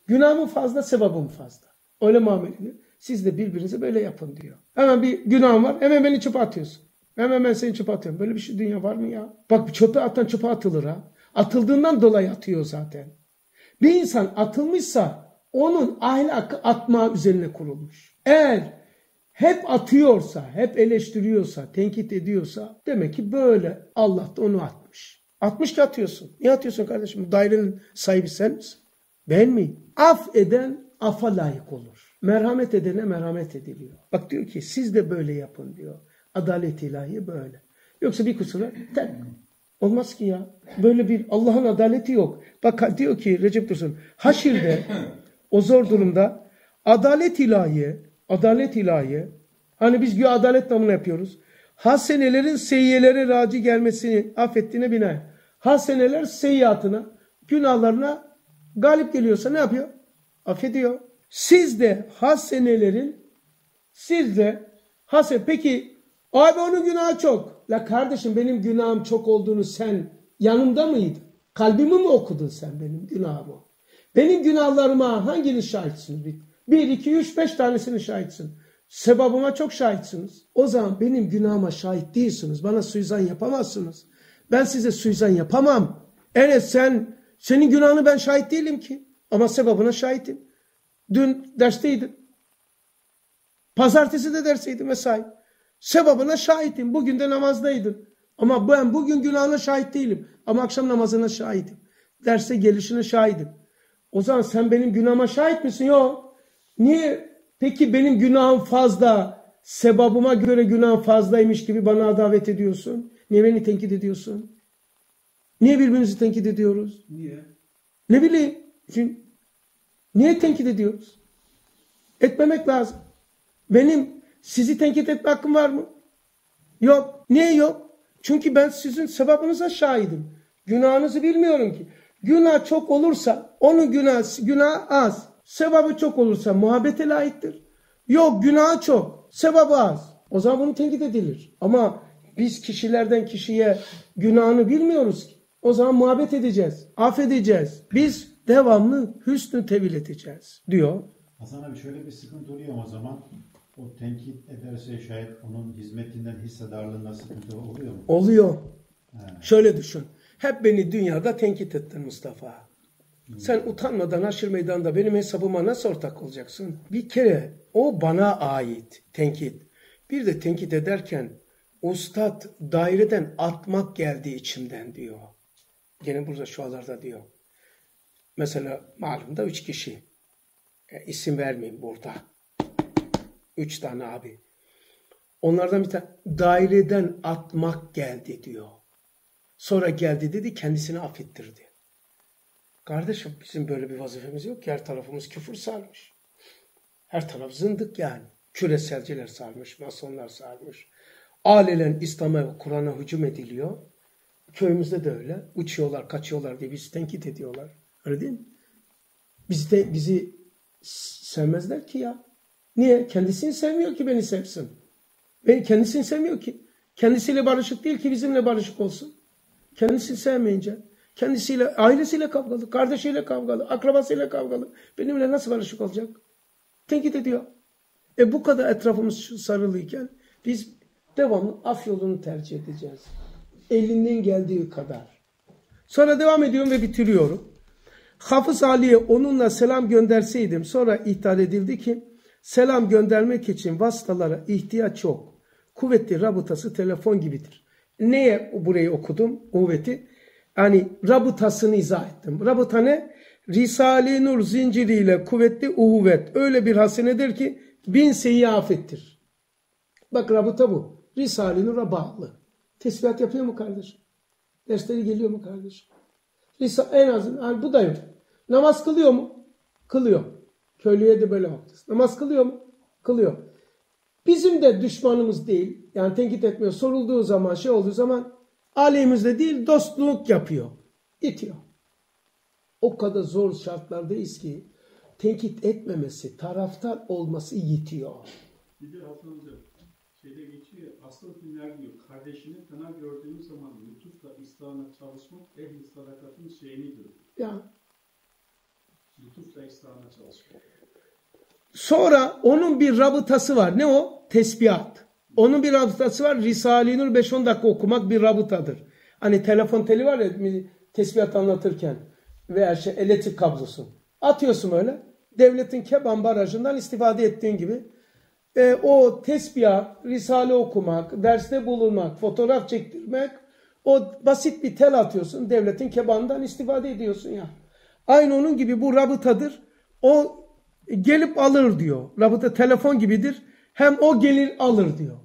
Günah mı fazla, sevabı mı fazla? Öyle muamele. Siz de birbirinize böyle yapın diyor. Hemen bir günah var hemen beni çöpe atıyorsun. Hemen ben seni çöpe atıyorum. Böyle bir şey dünya var mı ya? Bak çöpe atan çöpe atılır ha. Atıldığından dolayı atıyor zaten. Bir insan atılmışsa onun ahlakı atma üzerine kurulmuş. Eğer hep atıyorsa, hep eleştiriyorsa, tenkit ediyorsa demek ki böyle Allah da onu atmış. Atmış ki atıyorsun. Niye atıyorsun kardeşim? Dairenin sahibi sen misin? Ben miyim? Af eden afa layık olur. Merhamet edene merhamet ediliyor. Bak diyor ki siz de böyle yapın diyor. Adalet ilahi böyle. Yoksa bir kusura tek. Olmaz ki ya. Böyle bir Allah'ın adaleti yok. Bak diyor ki Recep Dursun haşirde o zor durumda adalet ilahi adalet ilahi hani biz bir adalet namına yapıyoruz. Hasenelerin seyyelere raci gelmesini affettiğine binaen. Haseneler seyyiatına, günahlarına galip geliyorsa ne yapıyor? Affediyor. Siz de hasenelerin siz de hasen peki abi onun günahı çok. La kardeşim benim günahım çok olduğunu sen yanımda mıydın? Kalbimi mi okudun sen benim günahımı? Benim günahlarıma hanginiz şahitsiniz? Bir, iki, üç, beş tanesini şahitsin. Sebabıma çok şahitsiniz. O zaman benim günahıma şahit değilsiniz. Bana suizan yapamazsınız. Ben size suizan yapamam. Evet sen, senin günahını ben şahit değilim ki. Ama sebabına şahitim. Dün dersteydim. Pazartesi de dersteydim mesai. Sebabına şahitim. Bugün de namazdaydım. Ama ben bugün günahına şahit değilim. Ama akşam namazına şahidim. Derse gelişine şahidim. O zaman sen benim günahıma şahit misin? Yok. Niye? Peki benim günahım fazla, sebabıma göre günahım fazlaymış gibi bana davet ediyorsun? Niye beni tenkit ediyorsun? Niye birbirimizi tenkit ediyoruz? Niye? Ne bileyim. Çünkü niye tenkit ediyoruz? Etmemek lazım. Benim sizi tenkit etme hakkım var mı? Yok. Niye yok? Çünkü ben sizin sebebinize şahidim. Günahınızı bilmiyorum ki. Günah çok olursa onun günah, günah az. Sebabı çok olursa muhabbete layıktır. Yok günah çok. Sebabı az. O zaman bunu tenkit edilir. Ama biz kişilerden kişiye günahını bilmiyoruz ki. O zaman muhabbet edeceğiz. Affedeceğiz. Biz devamlı hüsnü tevil edeceğiz diyor. Hasan abi şöyle bir sıkıntı oluyor o zaman. O tenkit ederse şayet onun hizmetinden hissedarlığında sıkıntı oluyor mu? Oluyor. He. Şöyle düşün. Hep beni dünyada tenkit ettin Mustafa. Sen utanmadan aşır meydanda benim hesabıma nasıl ortak olacaksın? Bir kere o bana ait tenkit. Bir de tenkit ederken ustad daireden atmak geldi içimden diyor. Gene burada şualarda diyor. Mesela malum da üç kişi. E, isim vermeyeyim burada. Üç tane abi. Onlardan bir tane daireden atmak geldi diyor. Sonra geldi dedi kendisini affettirdi. Kardeşim bizim böyle bir vazifemiz yok ki her tarafımız küfür sarmış. Her taraf zındık yani. Küreselciler sarmış, masonlar sarmış. Alelen İslam'a ve Kur'an'a hücum ediliyor. Köyümüzde de öyle. Uçuyorlar, kaçıyorlar diye bizi tenkit ediyorlar. Öyle değil mi? Bizi, de, bizi sevmezler ki ya. Niye? Kendisini sevmiyor ki beni sevsin. Beni kendisini sevmiyor ki. Kendisiyle barışık değil ki bizimle barışık olsun. Kendisini sevmeyince. Kendisiyle, ailesiyle kavgalı, kardeşiyle kavgalı, akrabasıyla kavgalı. Benimle nasıl barışık olacak? Tenkit ediyor. E bu kadar etrafımız sarılıyken biz devamlı af yolunu tercih edeceğiz. Elinden geldiği kadar. Sonra devam ediyorum ve bitiriyorum. Hafız Ali'ye onunla selam gönderseydim sonra ihtar edildi ki selam göndermek için vasıtalara ihtiyaç yok. Kuvvetli rabıtası telefon gibidir. Neye burayı okudum? Kuvveti. Yani rabıtasını izah ettim. Rabıta ne? Risale-i Nur zinciriyle kuvvetli uhuvvet. Öyle bir hasenedir ki bin seyi afettir. Bak rabıta bu. Risale-i Nur'a bağlı. Tesbihat yapıyor mu kardeşim? Dersleri geliyor mu kardeşim? Risa en azından yani bu da yok. Namaz kılıyor mu? Kılıyor. Köylüye de böyle bakacağız. Namaz kılıyor mu? Kılıyor. Bizim de düşmanımız değil. Yani tenkit etmiyor. Sorulduğu zaman şey olduğu zaman aleyhimizde değil dostluk yapıyor. İtiyor. O kadar zor şartlardayız ki tenkit etmemesi, taraftar olması yitiyor. Bir de Hasan Hoca şeyde geçiyor, asıl dinler diyor, kardeşini fena gördüğünüz zaman lütufla İslam'a çalışmak ehli sadakatın şeyinidir. Ya Sonra onun bir rabıtası var. Ne o? Tesbihat. Onun bir rabıtası var. Risale-i Nur 5-10 dakika okumak bir rabıtadır. Hani telefon teli var ya tesbihat anlatırken veya şey elektrik kablosu. Atıyorsun öyle. Devletin Keban Barajı'ndan istifade ettiğin gibi e, o tesbihat, risale okumak, derste bulunmak, fotoğraf çektirmek o basit bir tel atıyorsun. Devletin kebanından istifade ediyorsun ya. Aynı onun gibi bu rabıtadır. O gelip alır diyor. Rabıta telefon gibidir. Hem o gelir alır diyor.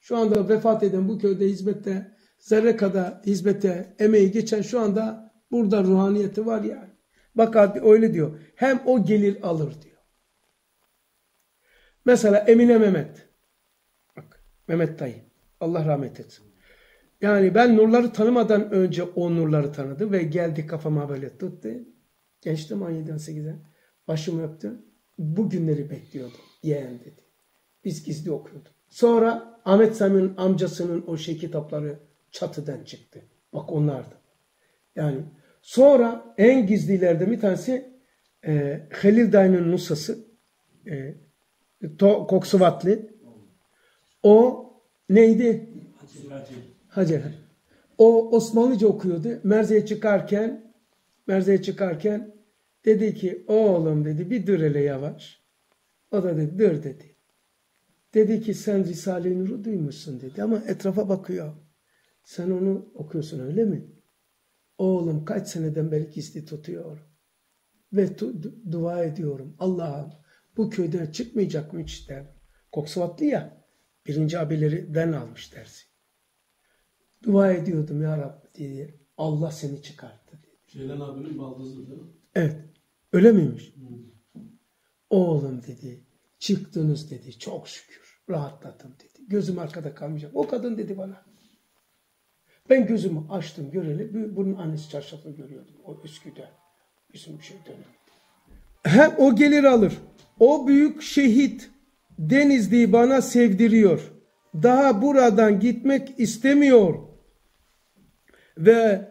Şu anda vefat eden bu köyde hizmette zerre kadar hizmete emeği geçen şu anda burada ruhaniyeti var yani. Bak abi öyle diyor. Hem o gelir alır diyor. Mesela Emine Mehmet. Bak Mehmet dayı. Allah rahmet etsin. Yani ben nurları tanımadan önce o nurları tanıdı ve geldi kafama böyle tuttu. Gençtim 17-18'e. Başımı öptü. Bu günleri bekliyordum. Yeğen dedi. Biz gizli okuyorduk. Sonra Ahmet Sami'nin amcasının o şey kitapları çatıdan çıktı. Bak onlardı. Yani sonra en gizlilerden bir tanesi e, Halil Dayı'nın nusası e, to, Koksuvatlı. O neydi? Hacer. O Osmanlıca okuyordu. Merze'ye çıkarken Merze'ye çıkarken dedi ki oğlum dedi bir dur hele yavaş. O da dedi dur dedi. Dedi ki sen Risale-i Nur'u duymuşsun dedi ama etrafa bakıyor. Sen onu okuyorsun öyle mi? Oğlum kaç seneden beri gizli tutuyor. Ve tu dua ediyorum. Allah'ım bu köyden çıkmayacak mı hiç der. Koksuvatlı ya. Birinci abilerinden almış dersi. Dua ediyordum ya Rabbi diye. Allah seni çıkarttı. Dedi. Ceylan abinin baldızı değil mi? Evet. Öyle miymiş? Oğlum dedi. Çıktınız dedi. Çok şükür. Rahatladım dedi. Gözüm arkada kalmayacak. O kadın dedi bana. Ben gözümü açtım göreli. Bunun annesi çarşafı görüyordum. O Üsküdar. Bizim şeyden. Hem o gelir alır. O büyük şehit Denizli'yi bana sevdiriyor. Daha buradan gitmek istemiyor. Ve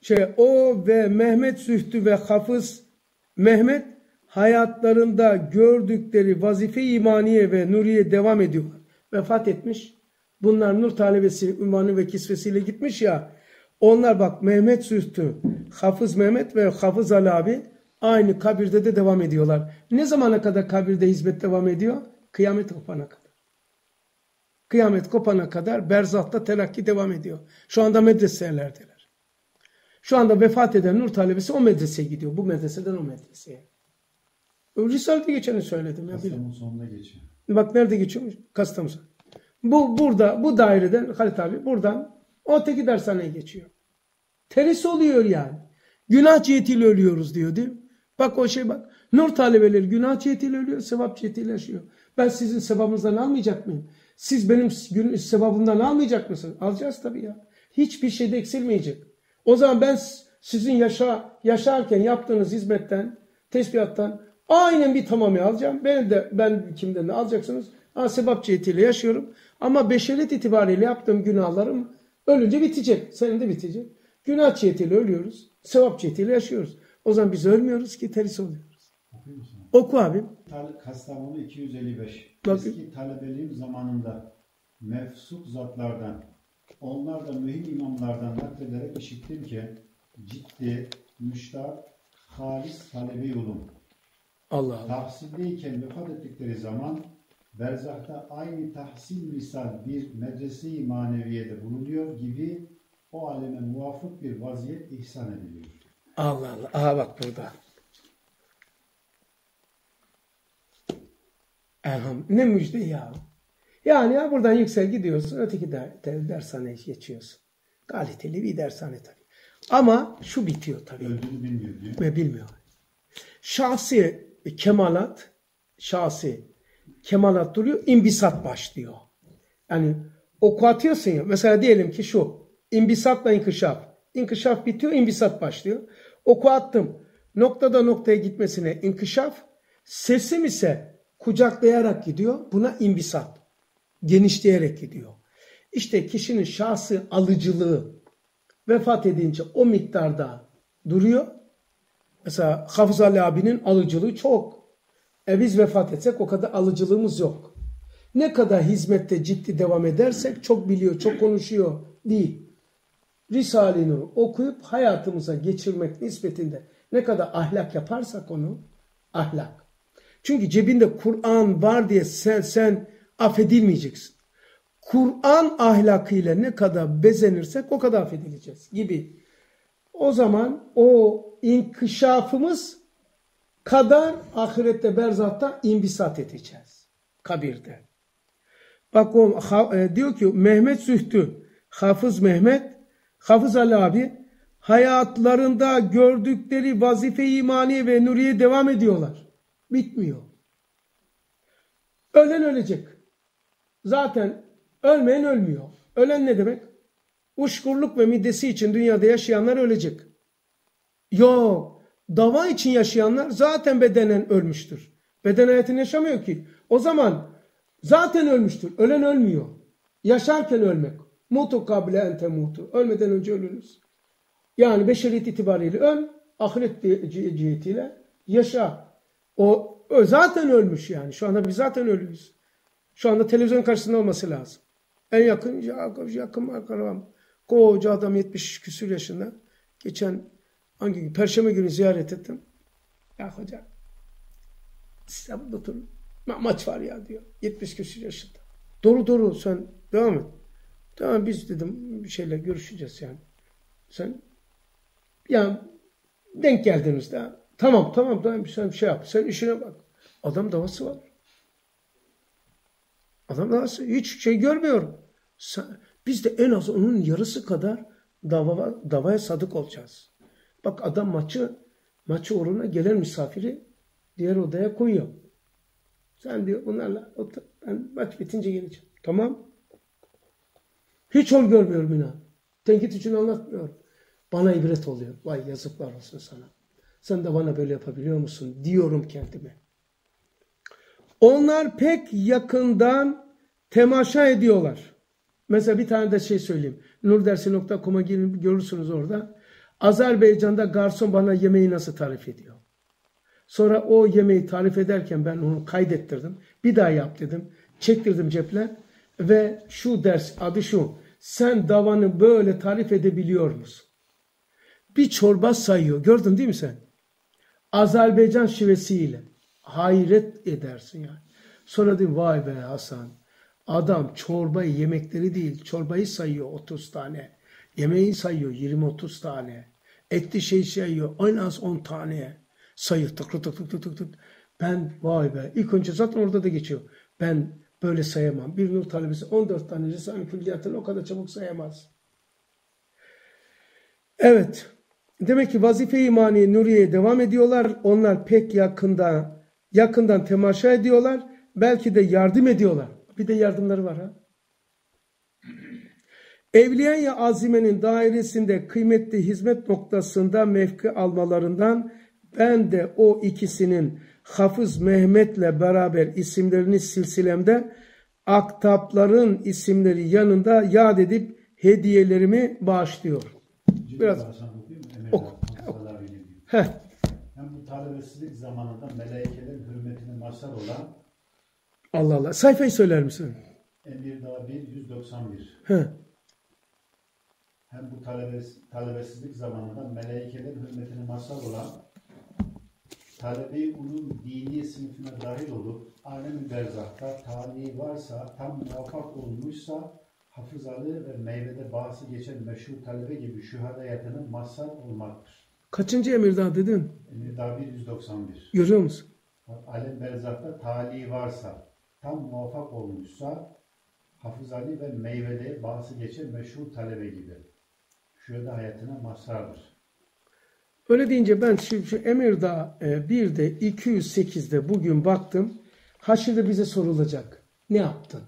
şey o ve Mehmet Zühtü ve Hafız Mehmet hayatlarında gördükleri vazife imaniye ve nuriye devam ediyorlar. Vefat etmiş. Bunlar nur talebesi ünvanı ve kisvesiyle gitmiş ya. Onlar bak Mehmet Zühtü, Hafız Mehmet ve Hafız Ali abi aynı kabirde de devam ediyorlar. Ne zamana kadar kabirde hizmet devam ediyor? Kıyamet kopana kadar. Kıyamet kopana kadar berzahta telakki devam ediyor. Şu anda medreselerdeler. Şu anda vefat eden nur talebesi o medreseye gidiyor. Bu medreseden o medreseye. Risale'de geçeni söyledim. ya. Kastamonu sonunda geçiyor. Bak nerede geçiyormuş? Kastamonu. Bu burada, bu daireden Halit abi buradan o teki dershaneye geçiyor. Teris oluyor yani. Günah cihetiyle ölüyoruz diyor değil mi? Bak o şey bak. Nur talebeleri günah cihetiyle ölüyor, sevap cihetiyle yaşıyor. Ben sizin sevabınızdan almayacak mıyım? Siz benim sevabımdan almayacak mısınız? Alacağız tabii ya. Hiçbir şeyde eksilmeyecek. O zaman ben sizin yaşa, yaşarken yaptığınız hizmetten, tesbihattan aynen bir tamamı alacağım. Ben de ben kimden de alacaksınız. Ha, sebap cihetiyle yaşıyorum. Ama beşeret itibariyle yaptığım günahlarım ölünce bitecek. Senin de bitecek. Günah cihetiyle ölüyoruz. Sevap cihetiyle yaşıyoruz. O zaman biz ölmüyoruz ki teris oluyoruz. Oku abim. Kastamonu 255. Bakın. Eski talebeliğim zamanında mefsuk zatlardan, onlar da mühim imamlardan naklederek işittim ki ciddi, müştak, halis talebi yolum. Allah Allah. Tahsildeyken vefat ettikleri zaman berzahta aynı tahsil misal bir medrese-i maneviyede bulunuyor gibi o aleme muvafık bir vaziyet ihsan ediliyor. Allah Allah. Aha bak burada. Elham. Ne müjde ya. Yani ya buradan yüksel gidiyorsun. Öteki de, de dershaneye geçiyorsun. Kaliteli bir dershane tabii. Ama şu bitiyor tabii. Öldüğünü bilmiyor diyor. Ve bilmiyor. Şahsi kemalat, şahsi kemalat duruyor, imbisat başlıyor. Yani oku atıyorsun ya, mesela diyelim ki şu, imbisatla inkışaf. İnkışaf bitiyor, imbisat başlıyor. Oku attım. Noktada noktaya gitmesine inkışaf, sesim ise kucaklayarak gidiyor. Buna imbisat. Genişleyerek gidiyor. İşte kişinin şahsı alıcılığı vefat edince o miktarda duruyor. Mesela Hafız Ali abinin alıcılığı çok. E biz vefat etsek o kadar alıcılığımız yok. Ne kadar hizmette ciddi devam edersek çok biliyor, çok konuşuyor değil. Risale-i Nur okuyup hayatımıza geçirmek nispetinde ne kadar ahlak yaparsak onu ahlak. Çünkü cebinde Kur'an var diye sen, sen affedilmeyeceksin. Kur'an ahlakıyla ne kadar bezenirsek o kadar affedileceğiz gibi. O zaman o inkişafımız kadar ahirette berzatta imbisat edeceğiz. Kabirde. Bak o e, diyor ki Mehmet Zühtü, Hafız Mehmet, Hafız Ali abi hayatlarında gördükleri vazife imani ve nuriye devam ediyorlar. Bitmiyor. Ölen ölecek. Zaten ölmeyen ölmüyor. Ölen ne demek? Uşkurluk ve midesi için dünyada yaşayanlar ölecek. Yok. Dava için yaşayanlar zaten bedenen ölmüştür. Beden hayatını yaşamıyor ki. O zaman zaten ölmüştür. Ölen ölmüyor. Yaşarken ölmek. Mutu kabile ente mutu. Ölmeden önce ölürüz. Yani beşeriyet itibariyle öl, ahiret cihetiyle yaşa. O, o zaten ölmüş yani. Şu anda biz zaten ölüyüz. Şu anda televizyon karşısında olması lazım. En yakın yakın akrabam. Koca adam 70 küsür yaşında. Geçen hangi gün? Perşembe günü ziyaret ettim. Ya hoca burada oturun. Ma maç var ya diyor. 70 küsür yaşında. Doğru doğru sen devam et. Tamam biz dedim bir şeyle görüşeceğiz yani. Sen yani denk geldiğinizde tamam tamam tamam sen şey yap. Sen işine bak. Adam davası var. Adam davası hiç şey görmüyorum. Biz de en az onun yarısı kadar dava, davaya sadık olacağız. Bak adam maçı maçı uğruna gelen misafiri diğer odaya koyuyor. Sen diyor bunlarla otur. Ben maç bitince geleceğim. Tamam. Hiç ol görmüyorum inan. Tenkit için anlatmıyorum. Bana ibret oluyor. Vay yazıklar olsun sana. Sen de bana böyle yapabiliyor musun? Diyorum kendime. Onlar pek yakından temaşa ediyorlar. Mesela bir tane de şey söyleyeyim. Nurdersi.com'a girin görürsünüz orada. Azerbaycan'da garson bana yemeği nasıl tarif ediyor. Sonra o yemeği tarif ederken ben onu kaydettirdim. Bir daha yap dedim. Çektirdim ceplen. Ve şu ders adı şu. Sen davanı böyle tarif edebiliyor musun? Bir çorba sayıyor. Gördün değil mi sen? Azerbaycan şivesiyle. Hayret edersin yani. Sonra dedim vay be Hasan. Adam çorbayı yemekleri değil çorbayı sayıyor 30 tane. Yemeği sayıyor 20-30 tane. Etli şey sayıyor en az 10 tane. Sayıyor tık tık tık tık tık tık. Ben vay be ilk önce zaten orada da geçiyor. Ben böyle sayamam. Bir nur talebesi 14 tane Risale-i Külliyatını o kadar çabuk sayamaz. Evet. Demek ki vazife imani Nuriye'ye devam ediyorlar. Onlar pek yakında yakından temaşa ediyorlar. Belki de yardım ediyorlar. Bir de yardımları var ha. Evliya Azime'nin dairesinde kıymetli hizmet noktasında mevki almalarından ben de o ikisinin Hafız Mehmet'le beraber isimlerini silsilemde aktapların isimleri yanında yad edip hediyelerimi bağışlıyor. Biraz oku. Heh. Hem bu talebesizlik zamanında melekelerin hürmetine mazhar olan Allah Allah. Sayfayı söyler misin? Emir Dağı 1 191. He. Hem bu talebes, talebesizlik zamanında melekelerin hürmetine mazhar olan talebi onun dini sınıfına dahil olup alem-i berzahta talihi varsa tam muvaffak olmuşsa hafızalı ve meyvede bahsi geçen meşhur talebe gibi şühada hayatının mazhar olmaktır. Kaçıncı emirda dedin? Emirdağ 1 191. Görüyor musun? Alem berzahta talihi varsa tam muvaffak olmuşsa Hafız Ali ve meyvede bahsi geçen meşhur talebe gibi. Şurada hayatına mazhardır. Öyle deyince ben şu, şu Emirdağ 1'de 208'de bugün baktım. Haşir'de bize sorulacak. Ne yaptın?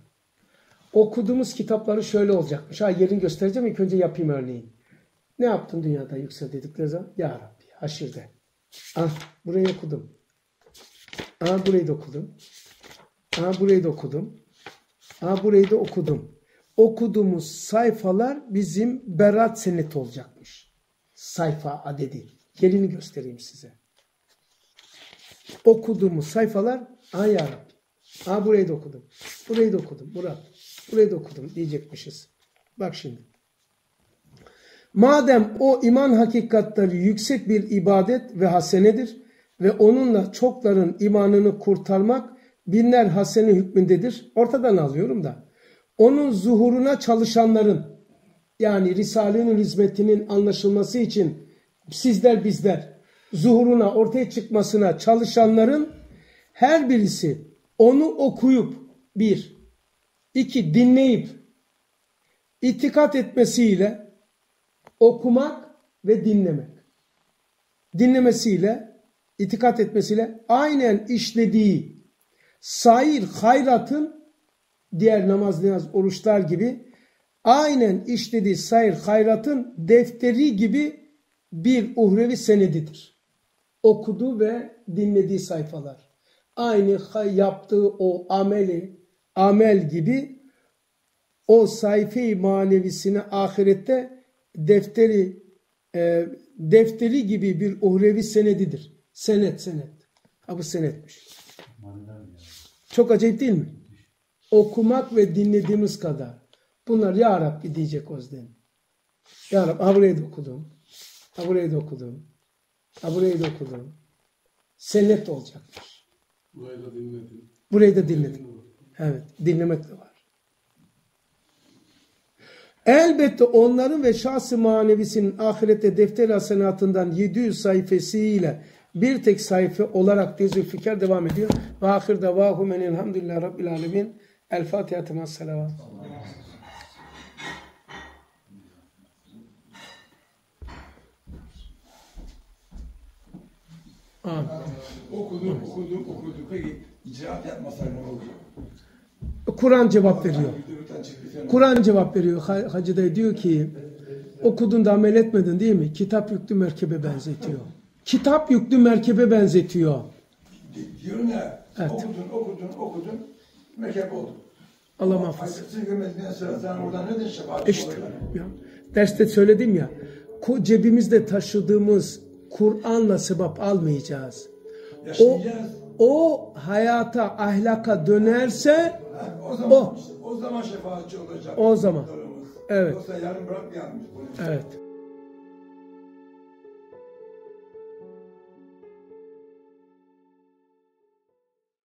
Okuduğumuz kitapları şöyle olacakmış. Ha yerini göstereceğim ilk önce yapayım örneğin. Ne yaptın dünyada yüksel dedikleri zaman? Ya Rabbi haşirde. Ah burayı okudum. Ah burayı da okudum. Ah burayı da okudum. Ah burayı da okudum. Okuduğumuz sayfalar bizim berat senet olacakmış. Sayfa adedi. Yerini göstereyim size. Okuduğumuz sayfalar ah ya Rabbi. Ha burayı da okudum. Burayı da okudum. Murat. Burayı da okudum diyecekmişiz. Bak şimdi. Madem o iman hakikatleri yüksek bir ibadet ve hasenedir ve onunla çokların imanını kurtarmak binler hasene hükmündedir. Ortadan alıyorum da. Onun zuhuruna çalışanların yani Risale'nin hizmetinin anlaşılması için sizler bizler zuhuruna ortaya çıkmasına çalışanların her birisi onu okuyup bir, iki dinleyip itikat etmesiyle okumak ve dinlemek. Dinlemesiyle, itikat etmesiyle aynen işlediği sair hayratın diğer namaz, niyaz, oruçlar gibi aynen işlediği sair hayratın defteri gibi bir uhrevi senedidir. Okudu ve dinlediği sayfalar. Aynı yaptığı o ameli, amel gibi o sayfe-i manevisine ahirette defteri e, defteri gibi bir uhrevi senedidir. Senet senet. Ha bu senetmiş. Çok acayip değil mi? Okumak ve dinlediğimiz kadar. Bunlar Ya Rabbi diyecek o yüzden. Ya Rabbi ha burayı da okudum. Ha burayı da okudum. Ha burayı da okudum. Senet olacakmış. Burayı da dinledim. Burayı da dinledim. Evet dinlemek de var. Elbette onların ve şahsı manevisinin ahirette defter hasenatından 700 sayfasıyla bir tek sayfa olarak Zülfikar devam ediyor. Ve ahir davahum enelhamdülillah rabbil alemin. El Fatiha temas salavat. Okudum, okudum, okudum. Peki icraat yapmasak ne olur? Kur'an cevap veriyor. Kur'an cevap veriyor. Ha- Hacı dayı diyor ki okudun da amel etmedin değil mi? Kitap yüklü merkebe benzetiyor. Kitap yüklü merkebe benzetiyor. Di- Diyorum ya, Evet. okudun, okudun, okudun. Mekep oldun. Allah muhafaza. İşte ya, derste söyledim ya cebimizde taşıdığımız Kur'an'la sebap almayacağız. O, o hayata, ahlaka dönerse Ha, o zaman, o. o zaman şefaatçi olacak. O zaman. Evet. Yoksa yarın bırakmayalım. evet.